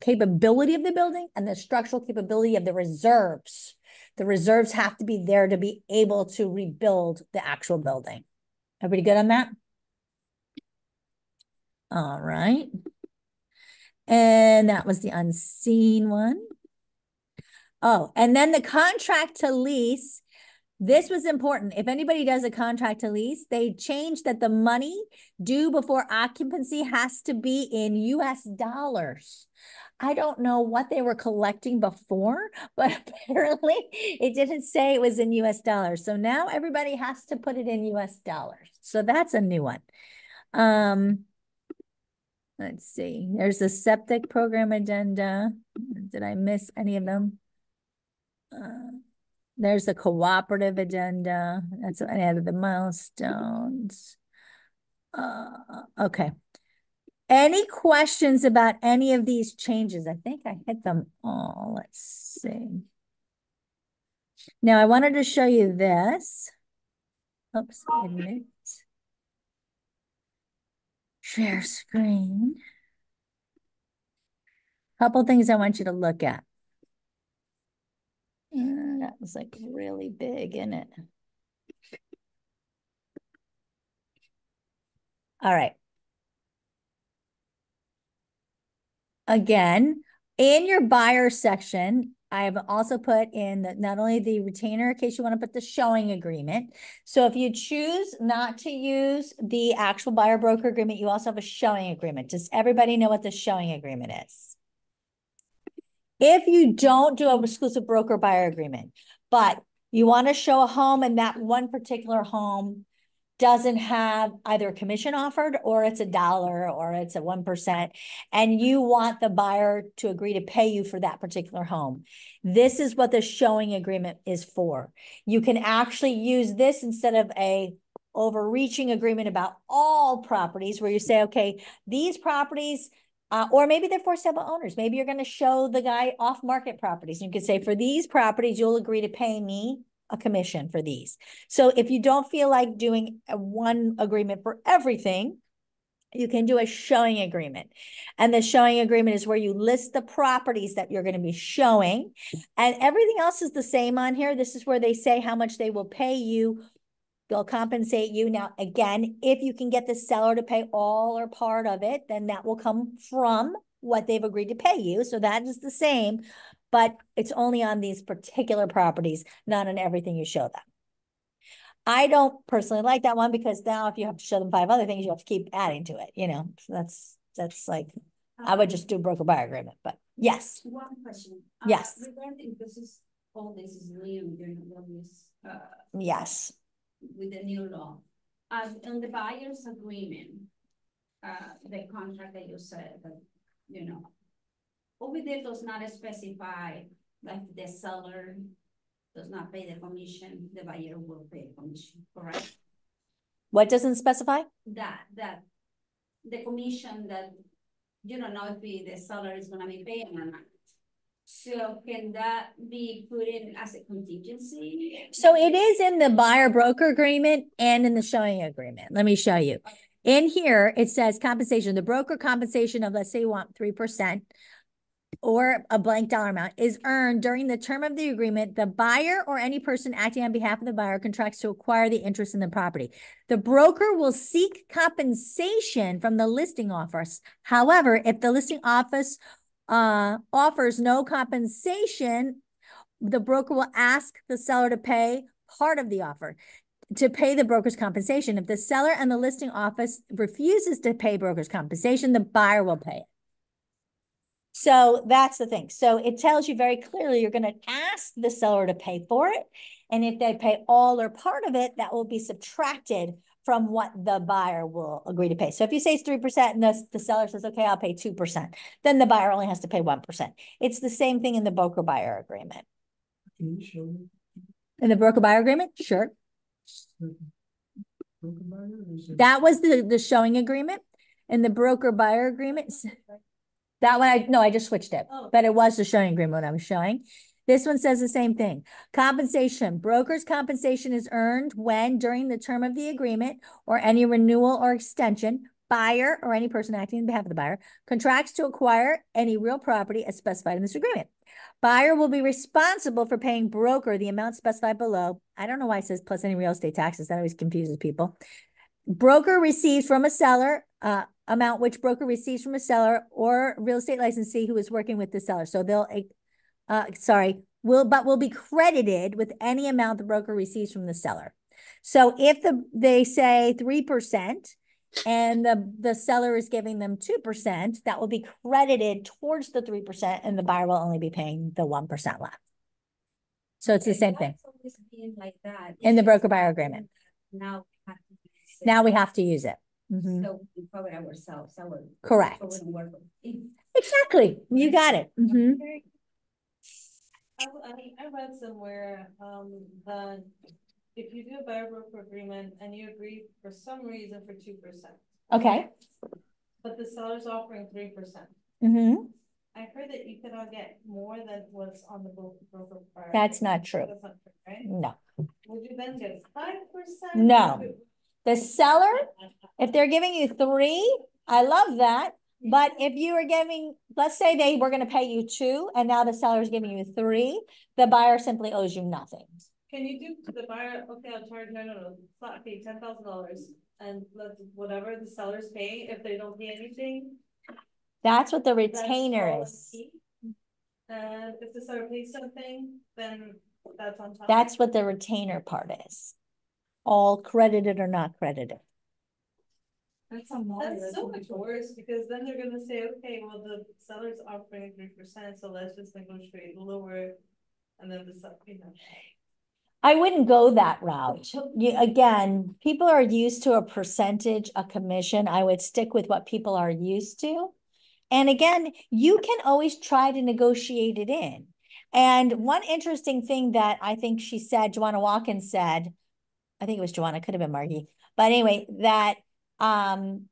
capability of the building and the structural capability of the reserves the reserves have to be there to be able to rebuild the actual building. Everybody good on that? All right. And that was the unseen one. Oh, and then the contract to lease. This was important. If anybody does a contract to lease, they changed that the money due before occupancy has to be in US dollars. I don't know what they were collecting before, but apparently it didn't say it was in US dollars. So now everybody has to put it in US dollars. So that's a new one. Um, let's see. There's the septic program agenda. Did I miss any of them? Uh, there's the cooperative addenda. That's added the milestones. Uh, okay. Any questions about any of these changes? I think I hit them all. Let's see. Now I wanted to show you this. Oops, admit. Share screen. Couple things I want you to look at. Uh, that was like really big in it. All right. Again, in your buyer section, I've also put in the, not only the retainer in case you want to put the showing agreement. So if you choose not to use the actual buyer broker agreement, you also have a showing agreement. Does everybody know what the showing agreement is? If you don't do an exclusive broker buyer agreement, but you want to show a home and that one particular home doesn't have either a commission offered or it's a dollar or it's a 1%, and you want the buyer to agree to pay you for that particular home. This is what the showing agreement is for. You can actually use this instead of a overreaching agreement about all properties where you say, okay, these properties, uh, or maybe they're for sale owners. Maybe you're going to show the guy off market properties. You could say, for these properties, you'll agree to pay me a commission for these. So if you don't feel like doing one agreement for everything, you can do a showing agreement. And the showing agreement is where you list the properties that you're going to be showing. And everything else is the same on here. This is where they say how much they will pay you. They'll compensate you. Now, again, if you can get the seller to pay all or part of it, then that will come from what they've agreed to pay you. So that is the same but it's only on these particular properties, not on everything you show them. I don't personally like that one because now if you have to show them five other things, you have to keep adding to it, you know, so that's, that's like, I would just do broker buyer agreement, but yes. One question. Uh, yes. Regarding, this is, all this is new, you're this, uh, yes. With the new law. Uh, in the buyer's agreement, uh, the contract that you said that, you know, over there does not specify like the seller does not pay the commission, the buyer will pay commission, correct? What doesn't specify? That, that, the commission that you don't know if the, the seller is gonna be paying or not. So can that be put in as a contingency? So it is in the buyer broker agreement and in the showing agreement. Let me show you. In here, it says compensation, the broker compensation of, let's say you want 3% or a blank dollar amount is earned during the term of the agreement, the buyer or any person acting on behalf of the buyer contracts to acquire the interest in the property. The broker will seek compensation from the listing office. However, if the listing office uh, offers no compensation the broker will ask the seller to pay part of the offer to pay the broker's compensation. If the seller and the listing office refuses to pay broker's compensation, the buyer will pay it. So that's the thing. So it tells you very clearly you're going to ask the seller to pay for it. And if they pay all or part of it, that will be subtracted from what the buyer will agree to pay. So if you say it's 3% and the, the seller says, okay, I'll pay 2%, then the buyer only has to pay 1%. It's the same thing in the broker buyer agreement. Can you show me? In the broker buyer agreement? Sure. broker buyer, or That was the, the showing agreement. In the broker buyer agreement, that one, I, no, I just switched it, Oh. but it was the showing agreement I was showing. This one says the same thing. Compensation, broker's compensation is earned when during the term of the agreement or any renewal or extension, buyer or any person acting on behalf of the buyer contracts to acquire any real property as specified in this agreement. Buyer will be responsible for paying broker the amount specified below. I don't know why it says plus any real estate taxes. That always confuses people. Broker receives from a seller, uh, amount which broker receives from a seller or real estate licensee who is working with the seller. So they'll, eh, uh, sorry, will, but will be credited with any amount the broker receives from the seller. So if the, they say three percent and the, the seller is giving them two percent, that will be credited towards the three percent and the buyer will only be paying the one percent left. So it's the same thing. Why it's always been like that? In the broker buyer agreement. Now. we have to use it. Now we have to use it. Mhm. So we cover ourselves, our. Correct. so we don't work. Exactly. You got it. Mhm. I, I, I read somewhere, um, that if you do a buyer broker agreement and you agree for some reason for two percent, Okay. but the seller's offering three percent, hmm I heard that you cannot get more than what's on the bro- broker. buyer That's not agreement. true. That's not true, right? No. Would you then get five percent? No. The seller, if they're giving you three, I love that. But if you are giving, let's say they were gonna pay you two and now the seller is giving you three, the buyer simply owes you nothing. Can you do to the buyer, okay, I'll charge, no, no, no, flat fee, ten thousand dollars, and let whatever the sellers pay, if they don't pay anything. That's what the retainer is. And if the seller pays something, then that's on top. That's what the retainer part is. All credited or not credited. That's a more. That's so much worse, because then they're gonna say, okay, well, the seller's offering three percent, so let's just negotiate lower. And then the, sell- you know. I wouldn't go that route. You, again, people are used to a percentage, a commission. I would stick with what people are used to. And again, you can always try to negotiate it in. And one interesting thing that I think she said, Joanna Watkins said, I think it was Joanna, could have been Margie, but anyway, that um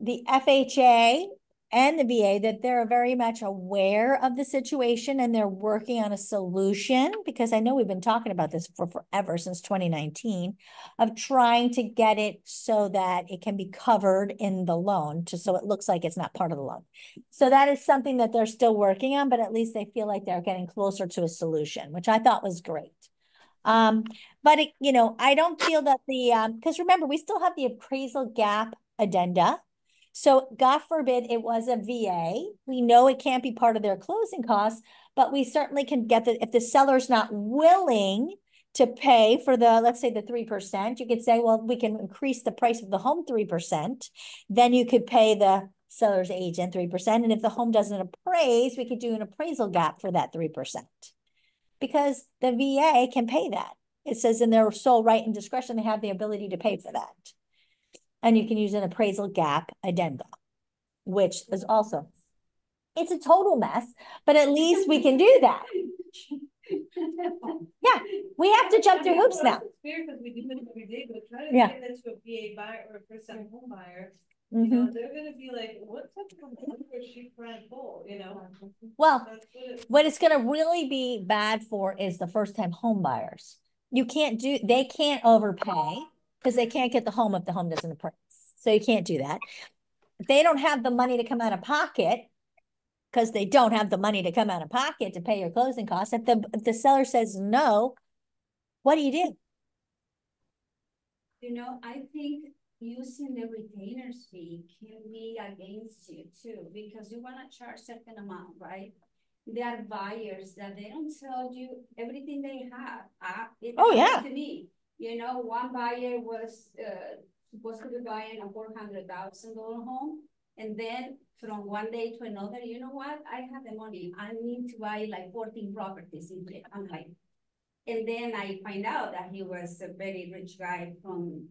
the FHA and the VA that they're very much aware of the situation and they're working on a solution because I know we've been talking about this for forever since 2019 of trying to get it so that it can be covered in the loan to so it looks like it's not part of the loan. So that is something that they're still working on, but at least they feel like they're getting closer to a solution, which I thought was great. Um, but it, you know, I don't feel that the um, because remember, we still have the appraisal gap addenda. So God forbid it was a VA. We know it can't be part of their closing costs, but we certainly can get the if the seller's not willing to pay for the, let's say the three percent, you could say, well, we can increase the price of the home three percent. Then you could pay the seller's agent three percent. And if the home doesn't appraise, we could do an appraisal gap for that three percent. Because the VA can pay that. It says in their sole right and discretion, they have the ability to pay for that. And you can use an appraisal gap addendum, which is also, it's a total mess, but at least we can do that. Yeah, we have to jump through hoops now. It's weird because we do it every day, but try to Yeah. Get that to a VA buyer or a first time home buyer. You Mhm. know, they're gonna be like, what type of home is she trying to pull, you know? Well, what it- what it's gonna really be bad for is the first time home buyers. You can't do, they can't overpay because they can't get the home if the home doesn't appraise. So you can't do that. They don't have the money to come out of pocket because they don't have the money to come out of pocket to pay your closing costs. If the, if the seller says no, what do you do? You know, I think using the retainer's fee can be against you too, because you wanna charge certain amount, right? there are buyers that they don't tell you everything they have. Uh, it Oh, yeah. To me, you know, one buyer was, uh, supposed to be buying a four hundred thousand dollar home. And then from one day to another, you know what, I have the money, I need to buy like fourteen properties in I'm like. And then I find out that he was a very rich guy from,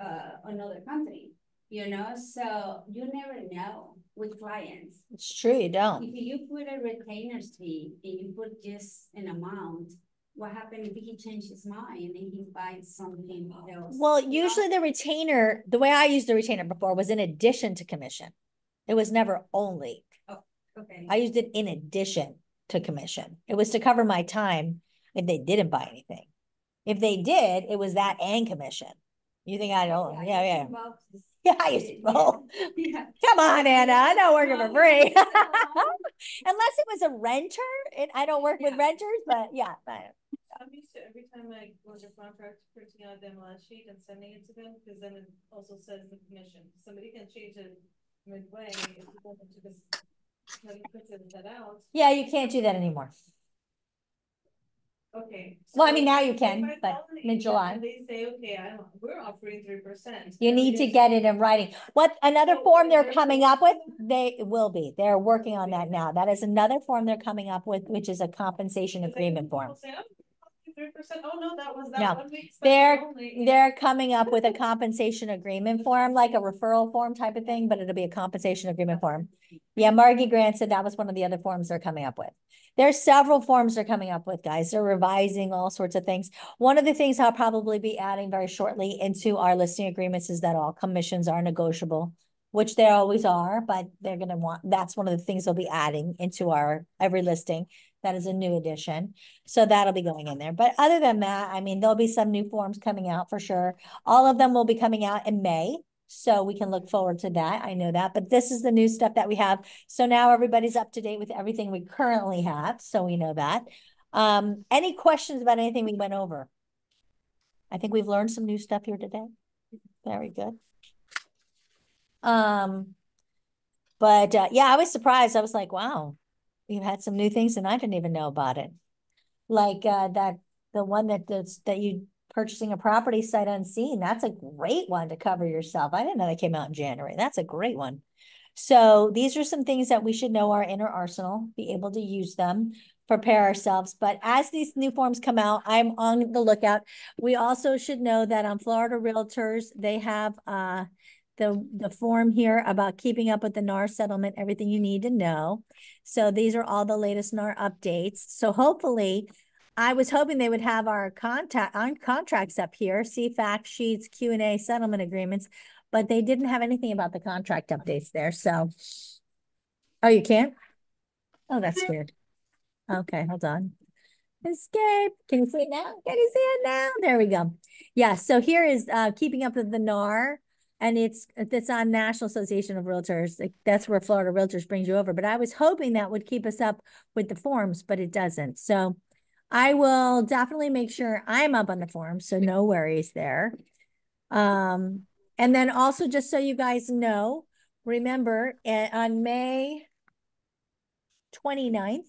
uh, another country. You know, so you never know with clients. It's true, you don't. If you put a retainer's fee and you put just an amount, what happens if he changes his mind and he buys something else? Well, usually the retainer, the way I used the retainer before was in addition to commission. It was never only. Okay, I used it in addition to commission. It was to cover my time if they didn't buy anything. If they did, it was that and commission. You think I don't? Yeah, yeah. Yeah, I used to. Yeah. Come on, Anna, I'm not working for free. no. Unless it was a renter, and I don't work with renters, but yeah. I- I'm used to every time I go to contract, printing out the MLS sheet and sending it to them, because then it also says the commission. Somebody can change it midway if you go into this. Let that out, Yeah, you can't do that anymore. Okay. Well, I mean, now you can, but mid-July. They say, okay, I don't, we're offering three percent. You need to get it in writing. What, another So form they're coming up with, they will be, they're working on that now. That is another form they're coming up with, which is a compensation agreement form. Oh no, that was No, that one week. they're- only. They're coming up with a compensation agreement form, like a referral form type of thing, but it'll be a compensation agreement form. Yeah, Margy Grant said that was one of the other forms they're coming up with. There's several forms they're coming up with, guys. They're revising all sorts of things. One of the things I'll probably be adding very shortly into our listing agreements is that all commissions are negotiable, which they always are, but they're gonna want, that's one of the things they'll be adding into our every listing. That is a new addition. So that'll be going in there. But other than that, I mean, there'll be some new forms coming out for sure. All of them will be coming out in May. So we can look forward to that. I know that, but this is the new stuff that we have. So now everybody's up to date with everything we currently have. So we know that. Um, any questions about anything we went over? I think we've learned some new stuff here today. Very good. Um, but uh, yeah, I was surprised. I was like, wow, we've had some new things and I didn't even know about it. Like uh, that, the one that does, that you purchasing a property sight unseen, that's a great one to cover yourself. I didn't know that came out in January. That's a great one. So these are some things that we should know our inner arsenal, be able to use them, prepare ourselves. But as these new forms come out, I'm on the lookout. We also should know that on Florida Realtors, they have uh the the form here about keeping up with the NAR settlement, everything you need to know. So these are all the latest NAR updates. So hopefully, I was hoping they would have our contact on contracts up here, see fact sheets, Q and A settlement agreements, but they didn't have anything about the contract updates there. So, oh, you can't? Oh, that's weird. Okay, hold on. Escape. Can you see it now? Can you see it now? There we go. Yeah. So here is uh keeping up with the NAR. And it's it's on National Association of Realtors. Like, that's where Florida Realtors brings you over. But I was hoping that would keep us up with the forms, but it doesn't. So I will definitely make sure I'm up on the forms, so no worries there. Um, and then also just so you guys know, remember uh, on May 29th,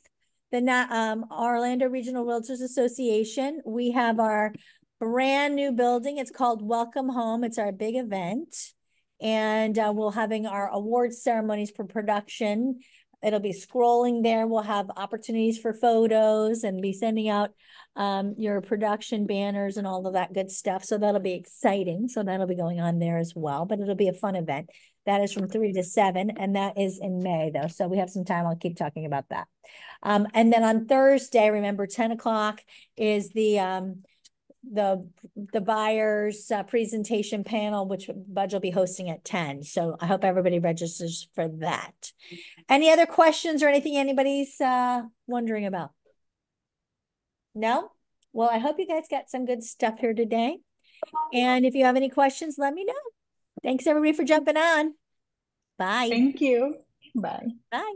the um Orlando Regional Realtors Association, we have our brand new building. It's called Welcome Home. It's our big event. And uh, we'll having our awards ceremonies for production. It'll be scrolling there. We'll have opportunities for photos and be sending out um, your production banners and all of that good stuff. So that'll be exciting. So that'll be going on there as well, but it'll be a fun event. That is from three to seven, and that is in May though. So we have some time. I'll keep talking about that. Um, and then on Thursday, remember 10 o'clock is the um, the the buyers uh, presentation panel, which Budge will be hosting at 10. So I hope everybody registers for that. Any other questions or anything anybody's uh, wondering about? No? Well, I hope you guys got some good stuff here today. And if you have any questions, let me know. Thanks everybody for jumping on. Bye. Thank you. Bye. Bye.